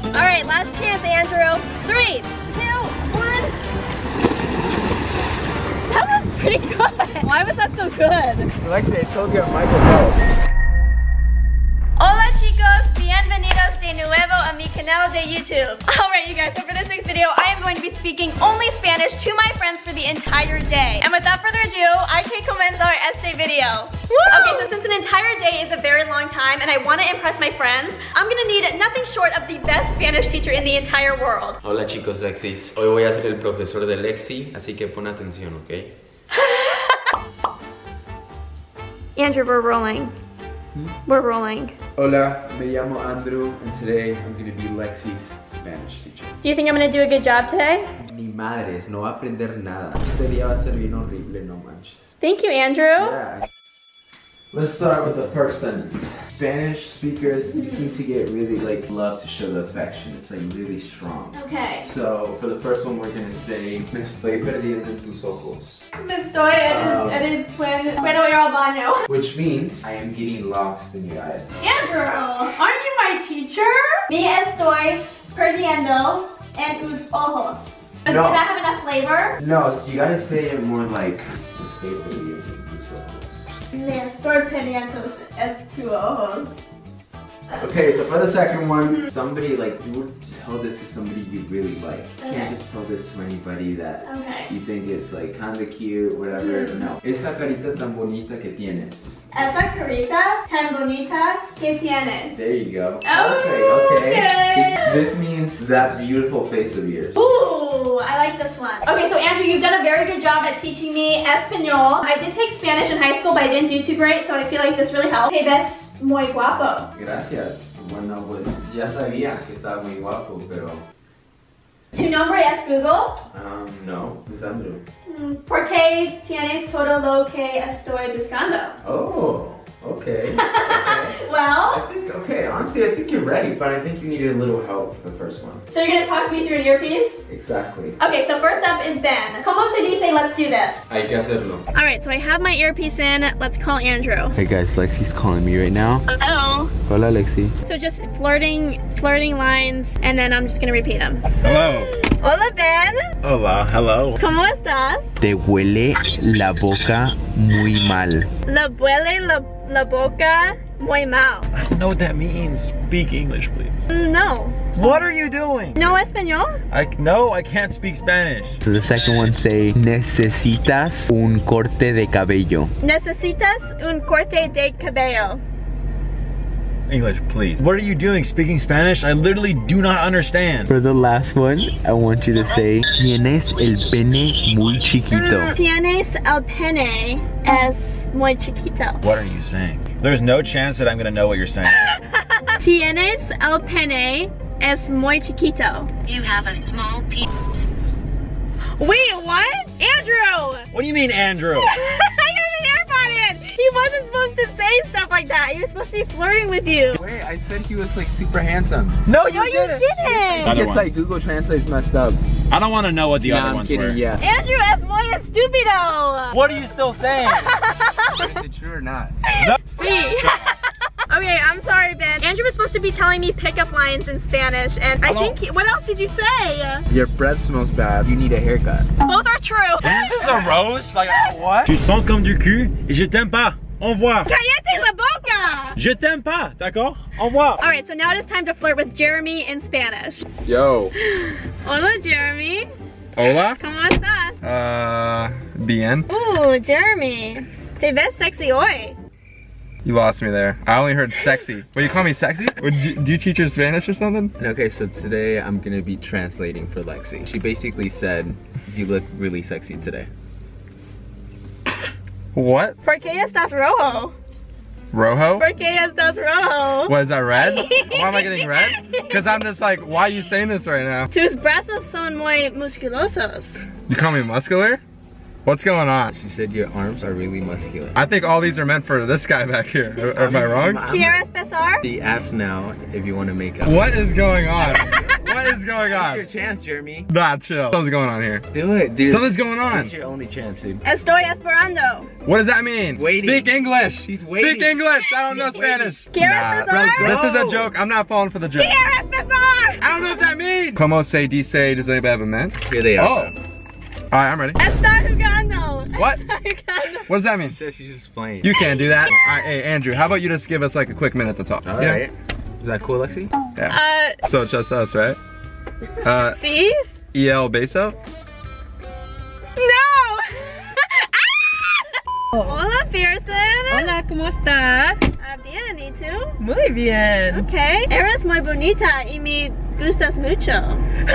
All right, last chance, Andrew. Three, two, one. That was pretty good. Why was that so good? Lexi, I told you I'm Michael Phelps. Bienvenidos nuevo a mi canal de YouTube. Alright you guys, so for this next video, I am going to be speaking only Spanish to my friends for the entire day. And without further ado, I can comenzar este video. Okay, so since an entire day is a very long time and I want to impress my friends, I'm gonna need nothing short of the best Spanish teacher in the entire world. Hola chicos Lexis, hoy voy a ser el profesor de Lexi, así que pon atención, ¿ok? Andrew, we're rolling. Hmm? We're rolling. Hola, me llamo Andrew, and today I'm gonna be Lexi's Spanish teacher. Do you think I'm gonna do a good job today? Ni madres, no va a aprender nada. Este día va a ser bien horrible, no manches. Thank you, Andrew. Yeah. Let's start with the first sentence. Spanish speakers seem to get really like love to show the affection. It's like really strong. Okay. So for the first one, we're gonna say Me estoy perdiendo en tus ojos, Me estoy en Um, el, en el puedo ir al baño. which means I am getting lost in your eyes. girl. aren't you my teacher? Me estoy perdiendo en tus ojos. But No. Did that have enough flavor? No, so you gotta say it more like Me estoy perdiendo estoy perdiendo en tus ojos. Okay, so for the second one, somebody like you would tell this to somebody you really like. You Okay. can't just tell this to anybody that Okay. you think is like kinda cute, whatever. Mhm. No. Esa carita tan bonita que tienes. Esa carita tan bonita que tienes. There you go. Oh, okay, okay. okay. This means that beautiful face of yours. Ooh, I like this one. Okay, so Andrew, you've done a very good job at teaching me Espanol. I did take Spanish in high school, but I didn't do too great, so I feel like this really helped. Te ves muy guapo. Gracias. Bueno, pues ya sabía que estaba muy guapo, pero Tu nombre es Google. um, no, es Andrew. Mm, ¿Por qué tienes todo lo que estoy buscando? Oh, okay. Well, I think, okay, honestly, I think you're ready, but I think you needed a little help for the first one. so you're gonna talk me through an earpiece? Exactly. Okay, so first up is Ben. Como se dice, let's do this. Hay que hacerlo. All right, so I have my earpiece in. Let's call Andrew. Hey guys, Lexi's calling me right now. Hello. Hola Lexi. So just flirting, flirting lines, and then I'm just gonna repeat them. Hello. Hola, Ben. Hola, hello. ¿Cómo estás? Te huele la boca muy mal. La huele la, la boca muy mal. I don't know what that means. Speak English, please. Mm, no. What are you doing? No español? I no, I can't speak Spanish. So the second one say, necesitas un corte de cabello. Necesitas un corte de cabello. English, please. What are you doing speaking Spanish? I literally do not understand. For the last one, I want you to say, tienes el pene muy chiquito. Mm, Tienes el pene es muy chiquito. What are you saying? There's no chance that I'm gonna know what you're saying. Tienes el pene es muy chiquito. You have a small penis. Wait, what? Andrew! What do you mean, Andrew? I an earbud in! He wasn't supposed to say stuff like that. He was supposed to be flirting with you. Wait, I said he was like super handsome. No, No, you didn't! I think it's like Google Translate's messed up. I don't want to know what the Nah, other I'm ones kidding, were. yeah. Andrew es muy estúpido! What are you still saying? Is it true or not? See? Okay, I'm sorry, Ben. Andrew was supposed to be telling me pickup lines in Spanish, and I Hello? think, he- what else did you say? Your breath smells bad. You need a haircut. Both are true. This Is this a roast? Like, what? Tu sens comme du cul et je t'aime pas. Au revoir. Cállate la boca! Je t'aime pas, d'accord? Au revoir. All right, so now it is time to flirt with Jeremy in Spanish. Yo. Hola, Jeremy. Hola. ¿Cómo estás? Uh, bien. Ooh, Jeremy. Te ves sexy hoy. You lost me there. I only heard sexy. Will you call me sexy? Would you, do you teach her Spanish or something? Okay, so today I'm gonna be translating for Lexi. She basically said, you look really sexy today. What? ¿Por qué estás rojo? Rojo? ¿Por qué estás rojo? What is that red? Why am I getting red? Because I'm just like, why are you saying this right now? Tus brazos son muy musculosos. You call me muscular? What's going on? She said your arms are really muscular. I think all these are meant for this guy back here. Or- Am I wrong? ¿Quieres besar? She asked now if you want to make up. What is going on? What is going on? It's your chance, Jeremy. Nah, chill. Something's going on here. Do it, dude. Something's going on. It's your only chance, dude. Estoy esperando. What does that mean? Waiting. Speak English. He's waiting. Speak English. I don't know He's waiting. Spanish. ¿Quieres besar? This is a joke. I'm not falling for the joke. ¿Quieres besar? I don't know what that means. Como se dice? Does anybody have a man? Here they are. Oh. All right, I'm ready. Está jugando. What? What does that mean? She says she's just playing. You can't do that. All right, hey, Andrew, how about you just give us like a quick minute to talk? All Yeah? right. Is that cool, Lexi? Yeah. Uh, so just us, right? Uh, See? EL Beso? No! Hola, Pierson. Hola, ¿cómo estás? Ah, bien, ¿y tú? Muy bien. Okay. Eres muy bonita y me gustas mucho.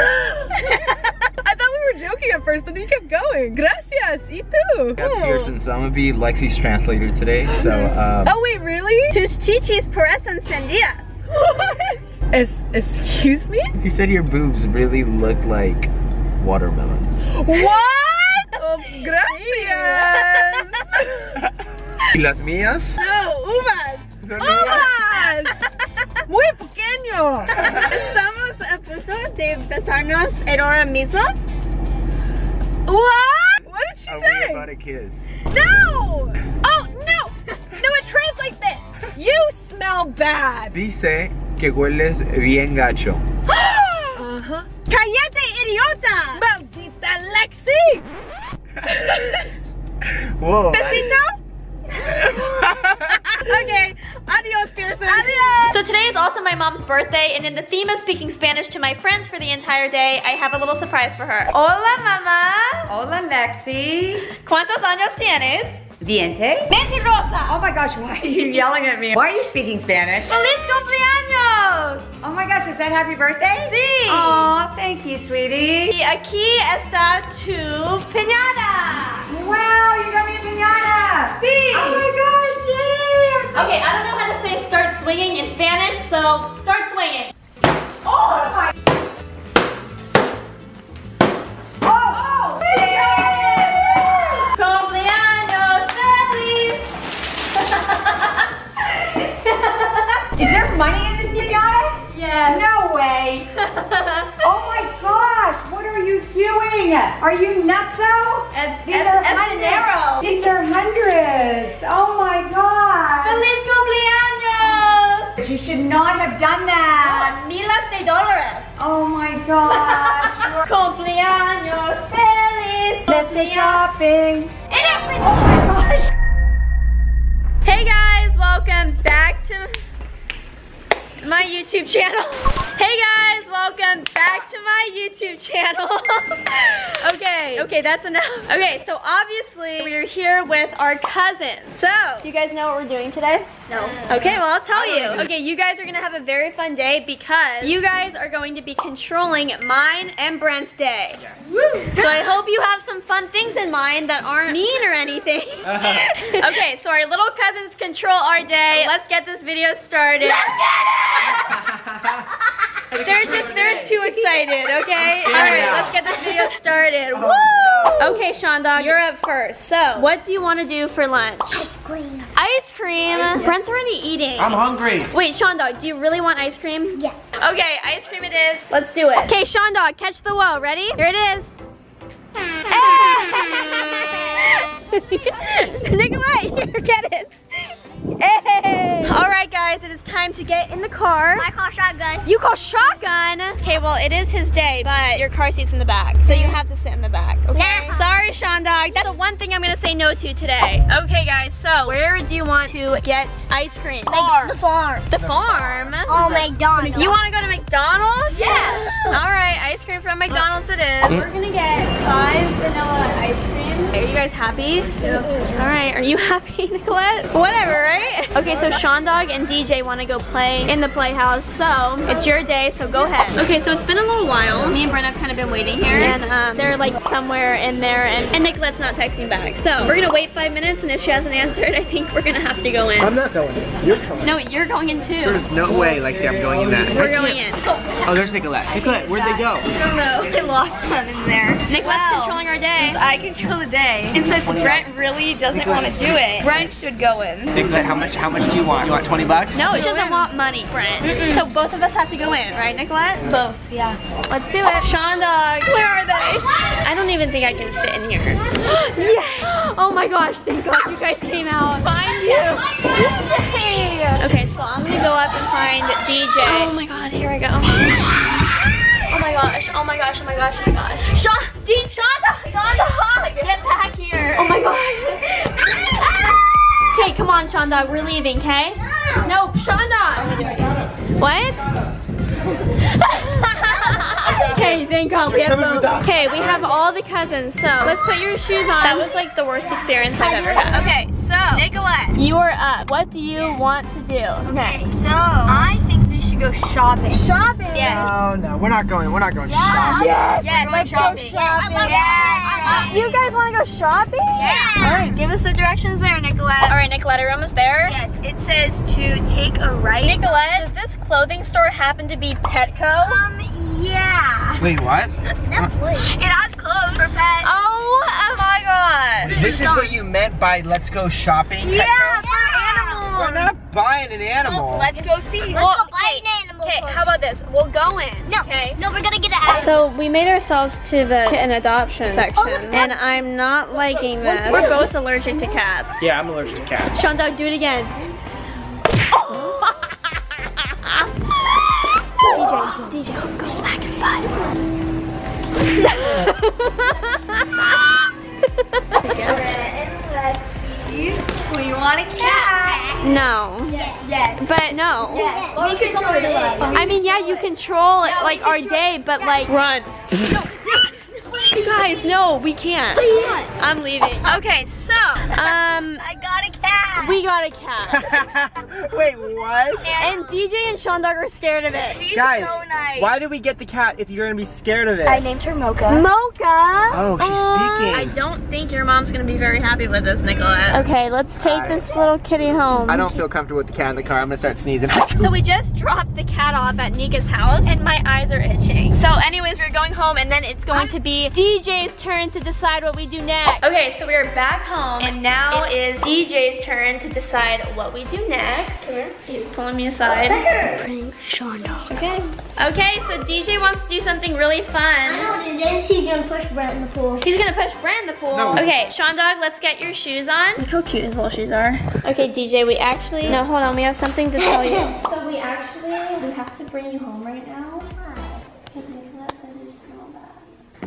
I thought we were joking at first, but then you kept going. Gracias, y tú? Got Pierson, so I'm gonna be Lexi's translator today. So, um, Oh wait, really? Tus chichis parecen sandías. Es excuse me? you said your boobs really look like watermelons. What? Oh, gracias. ¿Y las mías? No, uvas. Uvas. Muy pequeño. Estamos a punto de besarnos ahora mismo. What? What did she Are say? we about to kiss? No! Oh, no! No, it translates like this. You smell bad. Dice que hueles bien gacho. Uh-huh. ¡Cállate, idiota! ¡Maldita Lexi! Whoa. ¿Besito? okay, adios, Pierson. Adios. So today is also my mom's birthday, and in the theme of speaking Spanish to my friends for the entire day, I have a little surprise for her. Hola, mamá. Hola, Lexi. ¿Cuántos años tienes? Viente. Rosa. Oh my gosh, why are you yelling at me? Why are you speaking Spanish? Feliz cumpleaños. Oh my gosh, is that happy birthday? Sí. Oh, thank you, sweetie. Y aquí está tu piñata. Wow, you got me a piñata. Sí. Oh my gosh, yay. I'm so Okay, I don't know how to say start swinging in Spanish, so start swinging. Oh my. Cumpleaños feliz. Is there money in this piñata? Yes. No way. oh my gosh, what are you doing? Are you nutso? Es, These es, are hundreds. These are hundreds. Oh my gosh. Feliz cumpleaños. You should not have done that. Uh, miles de dólares. Oh my gosh. Cumpleaños feliz. Let's go shopping. Oh my gosh. Hey guys, welcome back to my YouTube channel. Hey guys, welcome back to my YouTube channel. okay, okay, that's enough. Okay, so obviously we're here with our cousins. So, do you guys know what we're doing today? No. Okay, well I'll tell you. Okay, you guys are gonna have a very fun day because you guys are going to be controlling mine and Brent's day. Yes. So I hope you have some fun things in mind that aren't mean or anything. okay, so our little cousins control our day. Let's get this video started. They're just, they're too excited, okay? All right, let's get this video started. Oh. Woo! Okay, Sean Dog, you're up first. So, what do you want to do for lunch? Ice cream. Ice cream? Brent's already eating. I'm hungry. Wait, Sean Dog, do you really want ice cream? Yeah. Okay, ice cream it is. Let's do it. Okay, Sean Dog, catch the woe. Ready? Here it is. Nikolai, here, get it. Hey! All right, guys, it is time to get in the car. I call shotgun. You call shotgun? Okay, well, it is his day, but your car seat's in the back, so you have to sit in the back, okay? Nah. Sorry, Sean Dog. That's the one thing I'm gonna say no to today. Okay, guys, so where do you want to get ice cream? Like the farm. The farm? Oh, oh McDonald's. You wanna go to McDonald's? Yeah. All right, ice cream from McDonald's it is. We're gonna get five vanilla ice cream. Are you guys happy? Yeah. All right, are you happy, Nicolette? Whatever, right? Okay, so Sean Dog and DJ wanna go play in the playhouse, so it's your day, so go ahead. Okay, so it's been a little while. Me and Brent have kind of been waiting here, and um, they're like somewhere in there, and, and Nicolette's not texting back. So we're gonna wait five minutes, and if she hasn't answered, I think we're gonna have to go in. I'm not going in. You're coming. No, you're going in too. There's no way, Lexi, I'm going in that. We're going in. Oh, there's Nicolette. Nicolette, where'd they go? I don't know. I lost one in there. Nicolette's controlling our day. I control the day. And since Brent really doesn't want to do it, Brent should go in. Nicolette, how much how much do you want? You want 20 bucks? No, she doesn't want money, Brent. So both of us have to go in, right, Nicolette? Both, yeah. Let's do it. Sean Dog, where are they? I don't even think I can fit in here. yeah. Oh my gosh, thank God you guys came out. Find you. Yay. Okay, so I'm gonna go up and find DJ. Oh my God, here I go. Oh my gosh, oh my gosh, oh my gosh, oh my gosh. Sean, D, Sean Dog, Sean Dog, get back here. Oh my God. Ah! Okay, come on, Dog, we're leaving, okay? No, Shonda. What? okay, thank God we have both. Okay, we have all the cousins. So let's put your shoes on. That was like the worst experience I've ever had. Okay, so Nicolette, you are up. What do you want to do? Okay, so I think should go shopping. Shopping. Yes. No, no, we're not going. We're not going Yes. shopping. Yes. Yes, we're let's going go shopping. shopping. Yes. You guys want to go shopping? Yeah. All right, give us the directions there, Nicolette. All right, Nicolette, are we almost there? Yes, it says to take a right. Nicolette, does this clothing store happen to be Petco? Um, yeah. Wait, what? It has clothes for pets. Oh, oh my god. This is what you meant by let's go shopping? Yeah, Petco? for animals. We're not buying an animal. Let's go see. Let's Well, go buy okay, an animal. Okay, how about this? We'll go in. No, Okay. no, we're gonna get an animal. So we made ourselves to the kitten adoption oh, section, and I'm not liking this. We're both allergic to cats. Yeah, I'm allergic to cats. Sean Dog, do it again. DJ, DJ, go smack his butt. we want a cat. No. Yes. Yes. But no. Yes. we control it. I mean, yeah, you control it, like our day, but like run. You guys, no, we can't. I'm leaving. Okay, so um, I got a cat. we got a cat, Wait, what? and DJ and Sean Dog are scared of it. She's Guys, so nice. why did we get the cat if you're gonna be scared of it? I named her Mocha. Mocha. Oh, she's I speaking. don't think your mom's gonna be very happy with this, Nicolette. Okay, let's take this little kitty home. I don't feel comfortable with the cat in the car. I'm gonna start sneezing. So we just dropped the cat off at Nika's house and my eyes are itching. So anyways, we're going home and then it's going to be DJ's turn to decide what we do next. Okay, so we are back home and now it is DJ's turn to decide what we do next. He's pulling me aside. Prank Shonda. Okay. Okay, so DJ wants to do something really fun. I know what it is. He's gonna push Brent in the pool. He's gonna push Brent in the pool. No. Okay, Sean Dog, let's get your shoes on. Look how cute his little shoes are. Okay, DJ, we actually, no, hold on, we have something to tell you. So we actually, we have to bring you home right now.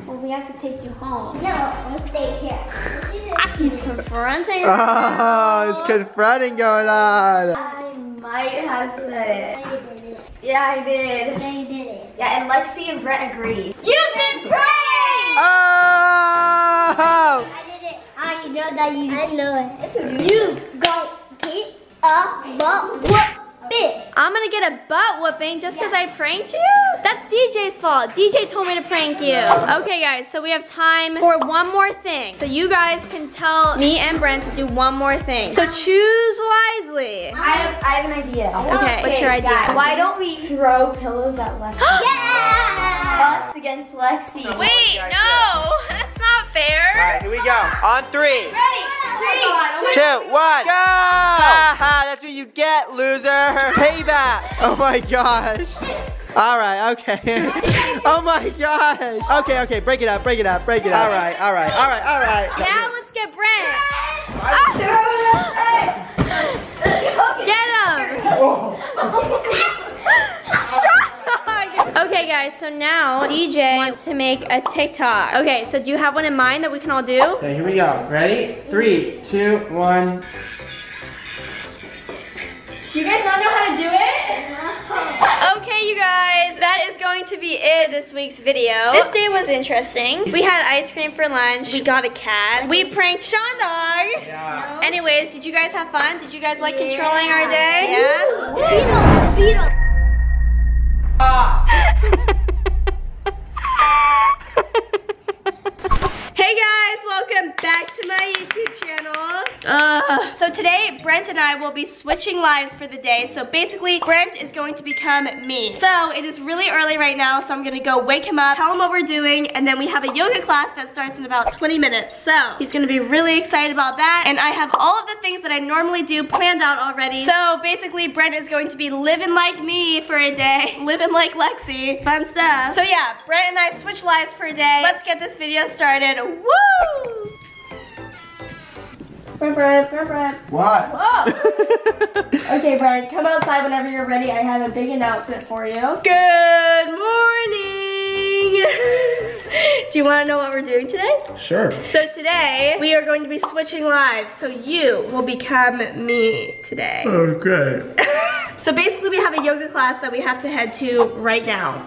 Well, we have to take you home. No, I'm gonna stay here. Ah, he's confronting ah, Oh, it's confronting going on. I might have said it. Yeah, I did. Yeah, you did it. Yeah, and Lexi and Brett agreed. You've been pranked! Oh! I did it. I know that you. I know it. You go get a butt whooping. I'm gonna get a butt whooping just because I pranked you? That's DJ's fault. DJ told me to prank you. Okay, guys, so we have time for one more thing. So you guys can tell me and Brent to do one more thing. So choose wisely. I have, I have an idea. Okay, what's your idea? guys, why don't we throw pillows at Lexi? yeah! Us against Lexi. Wait, no, that's not fair. Alright, here we go. On three, Ready? Three, two, one, go! Ha ha, that's what you get, loser. Payback. Oh my gosh. Alright, okay. oh my gosh. Okay, okay, break it up, break it up, break it up. Alright, alright, alright, alright. Now let's get Brent. Get him. Shut up. Okay, guys, so now DJ wants to make a TikTok. Okay, so do you have one in mind that we can all do? Okay, here we go. Ready? Three, two, one. You guys not know how to do it? Okay, you guys, that is going to be it this week's video. This day was interesting. We had ice cream for lunch. We got a cat. We pranked Sean Dog. Yeah. Anyways, did you guys have fun? Did you guys like controlling our day? Yeah? Beetle, beetle. 아! Hey guys, welcome back to my YouTube channel. Uh, so today, Brent and I will be switching lives for the day. So basically, Brent is going to become me. So it is really early right now, so I'm gonna go wake him up, tell him what we're doing, and then we have a yoga class that starts in about 20 minutes. So he's gonna be really excited about that. And I have all of the things that I normally do planned out already. So basically, Brent is going to be living like me for a day, living like Lexi, fun stuff. So yeah, Brent and I switch lives for a day. Let's get this video started. Woo! Brent, Brent, Brent, Brent. What? Whoa! okay, Brian, come outside whenever you're ready. I have a big announcement for you. Good morning! Do you want to know what we're doing today? Sure. So today, we are going to be switching lives. So you will become me today. Okay. So basically we have a yoga class that we have to head to right now.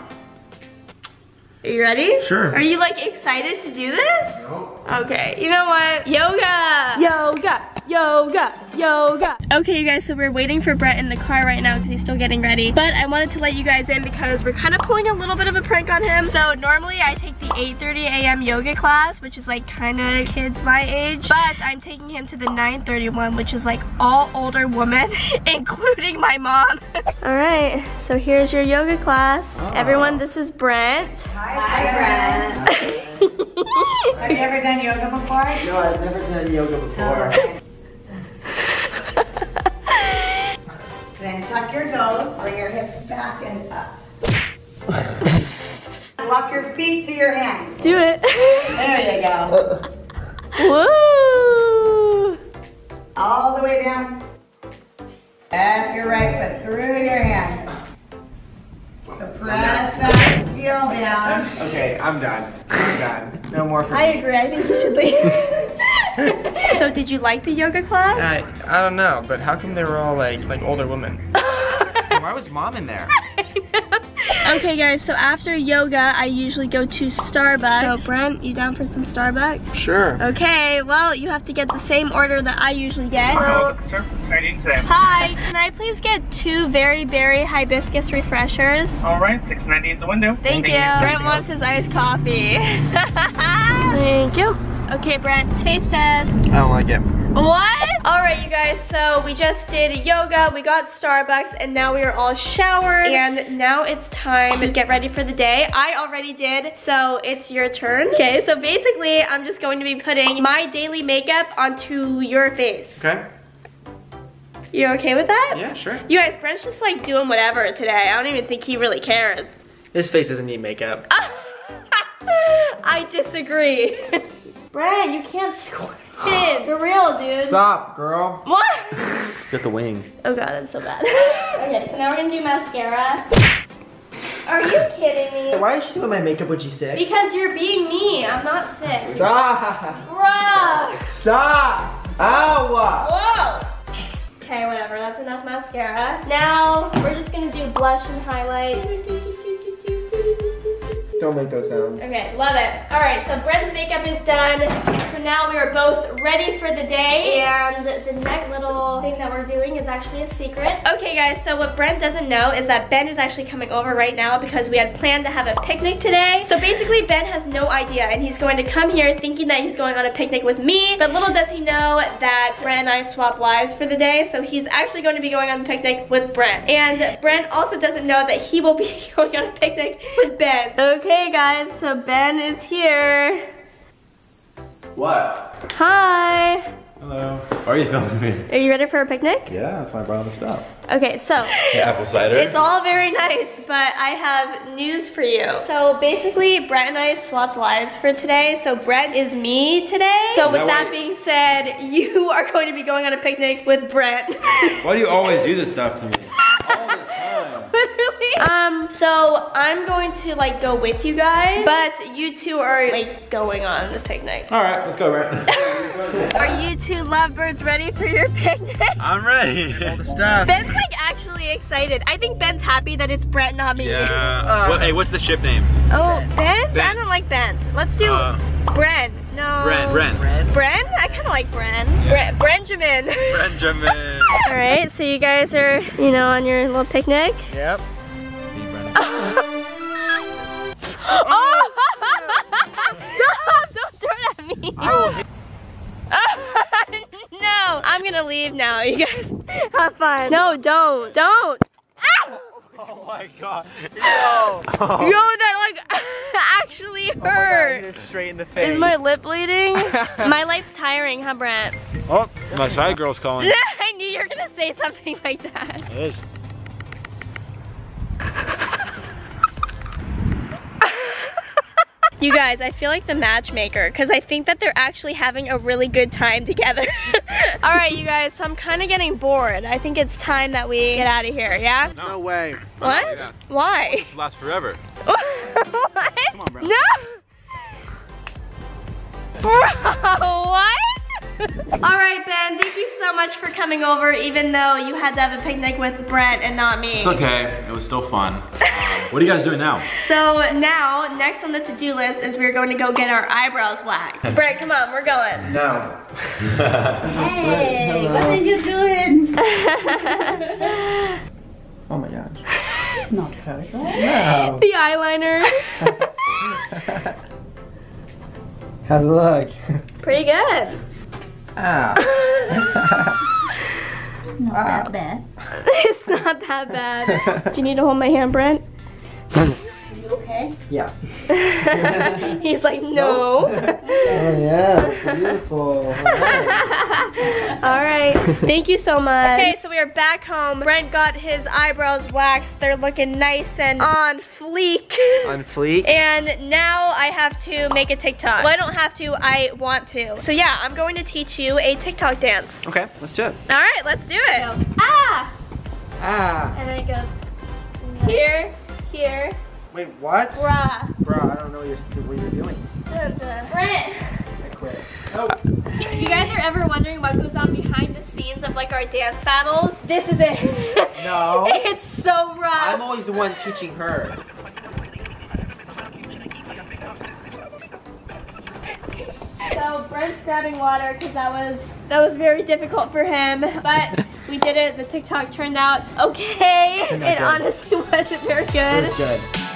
Are you ready? Sure. Are you like excited to do this? No. Okay, you know what? Yoga! Yoga! Yoga! Yoga! Okay, you guys, so we're waiting for Brett in the car right now because he's still getting ready. But I wanted to let you guys in because we're kind of pulling a little bit of a prank on him. So normally I take the 8.30 a.m. yoga class, which is like kind of kids my age. But I'm taking him to the 9.31, which is like all older women, including my mom. all right, so here's your yoga class. Oh. Everyone, this is Brent. Hi, Brent. Have you ever done yoga before? No, I've never done yoga before. Then tuck your toes, bring your hips back and up. Walk your feet to your hands. Do it. There you go. Woo! All the way down. Back your right foot through your hands. So press that heel down. Okay, I'm done. I'm done. No more for I me. agree, I think you should leave. so did you like the yoga class? I, I don't know, but how come they were all like like older women? Why was mom in there? Okay guys, so after yoga, I usually go to Starbucks. So Brent, you down for some Starbucks? Sure. Okay, well, you have to get the same order that I usually get. sir. Exciting today. Hi, can I please get two very berry hibiscus refreshers? All right, 690 at the window. Thank you. Brent wants his iced coffee. Thank you. Okay, Brent, taste test. I don't like it. What? All right, you guys, so we just did yoga, we got Starbucks, and now we are all showered, and now it's time to get ready for the day. I already did, so it's your turn. Okay, so basically, I'm just going to be putting my daily makeup onto your face. Okay. You okay with that? Yeah, sure. You guys, Brent's just like doing whatever today. I don't even think he really cares. His face doesn't need makeup. I disagree. Brent, you can't squirt it. For real, dude. Stop, girl. What? Get the wing. Oh god, that's so bad. okay, so now we're gonna do mascara. Are you kidding me? Why is she doing my makeup when she's sick? Because you're being me. I'm not sick. Stop! Bruh. Stop! Ow! Whoa. Okay, whatever. That's enough mascara. Now we're just gonna do blush and highlights. Don't make those sounds. Okay, love it. All right, so Brent's makeup is done. So now we are both ready for the day. And the next little thing that we're doing is actually a secret. Okay, guys, so what Brent doesn't know is that Ben is actually coming over right now because we had planned to have a picnic today. So basically, Ben has no idea, and he's going to come here thinking that he's going on a picnic with me. But little does he know that Brent and I swap lives for the day. So he's actually going to be going on the picnic with Brent. And Brent also doesn't know that he will be going on a picnic with Ben. Okay, guys, so Ben is here. What? Hi. Hello. Are you filming me? Are you ready for a picnic? Yeah, that's why I brought all the stuff. Okay, so apple cider. it's all very nice, but I have news for you. So basically, Brett and I swapped lives for today. So Brett is me today. So Is with that that being said, you are going to be going on a picnic with Brett. Why do you always do this stuff to me? Literally. So I'm going to like go with you guys, but you two are like going on the picnic. All right, let's go, Brent. Are you two lovebirds ready for your picnic? I'm ready. All the stuff. Ben's like actually excited. I think Ben's happy that it's Brett, not me. Yeah. Well, hey, what's the ship name? Oh, Ben? I Ben. don't like Ben. Let's do Uh, Bren. No. Bren, Bren. Bren? I kind of like Bren. Bre- Benjamin. Benjamin. All right, so you guys are, you know, on your little picnic. Yep. Oh! Stop! Don't throw it at me. no, I'm gonna leave now. You guys have fun. No, don't. Don't. Oh my god. Yo, that like actually oh hurt. Hit straight in the face. Is my lip bleeding? my life's tiring, huh, Brent? Oh, my side girl's calling. I knew you were gonna say something like that. It is. You guys, I feel like the matchmaker because I think that they're actually having a really good time together. All right, you guys, so I'm kind of getting bored. I think it's time that we get out of here, yeah? No way. What? yeah. Why? This lasts forever. what? Come on, bro. No! Bro, what? All right, Ben, thank you so much for coming over, even though you had to have a picnic with Brent and not me. It's okay. It was still fun. Um, what are you guys doing now? So now, next on the to-do list is we're going to go get our eyebrows waxed. Brent, come on, we're going. No. Hey, what are you doing? Oh my gosh. Not very good. No. The eyeliner. How's it look? Pretty good. Ow. Not that ah. bad. it's not that bad. Do you need to hold my hand, Brent? Are you okay? Yeah. He's like, no. Oh yeah, beautiful. All right, thank you so much. Okay, so we are back home. Brent got his eyebrows waxed. They're looking nice and on fleek. On fleek. And now I have to make a TikTok. Well, I don't have to, I want to. So yeah, I'm going to teach you a TikTok dance. Okay, let's do it. All right, let's do it. Ah! Ah. And then it goes here, here, Wait, what? brah. Bro, I don't know what you're, what you're doing. Dun, dun. Brent! I quit. You guys are ever wondering what goes on behind the scenes of like our dance battles? This is it. No. it's so rough. I'm always the one teaching her. So Brent's grabbing water because that was that was very difficult for him, but we did it. The TikTok turned out okay. It good. honestly wasn't very good. It was good.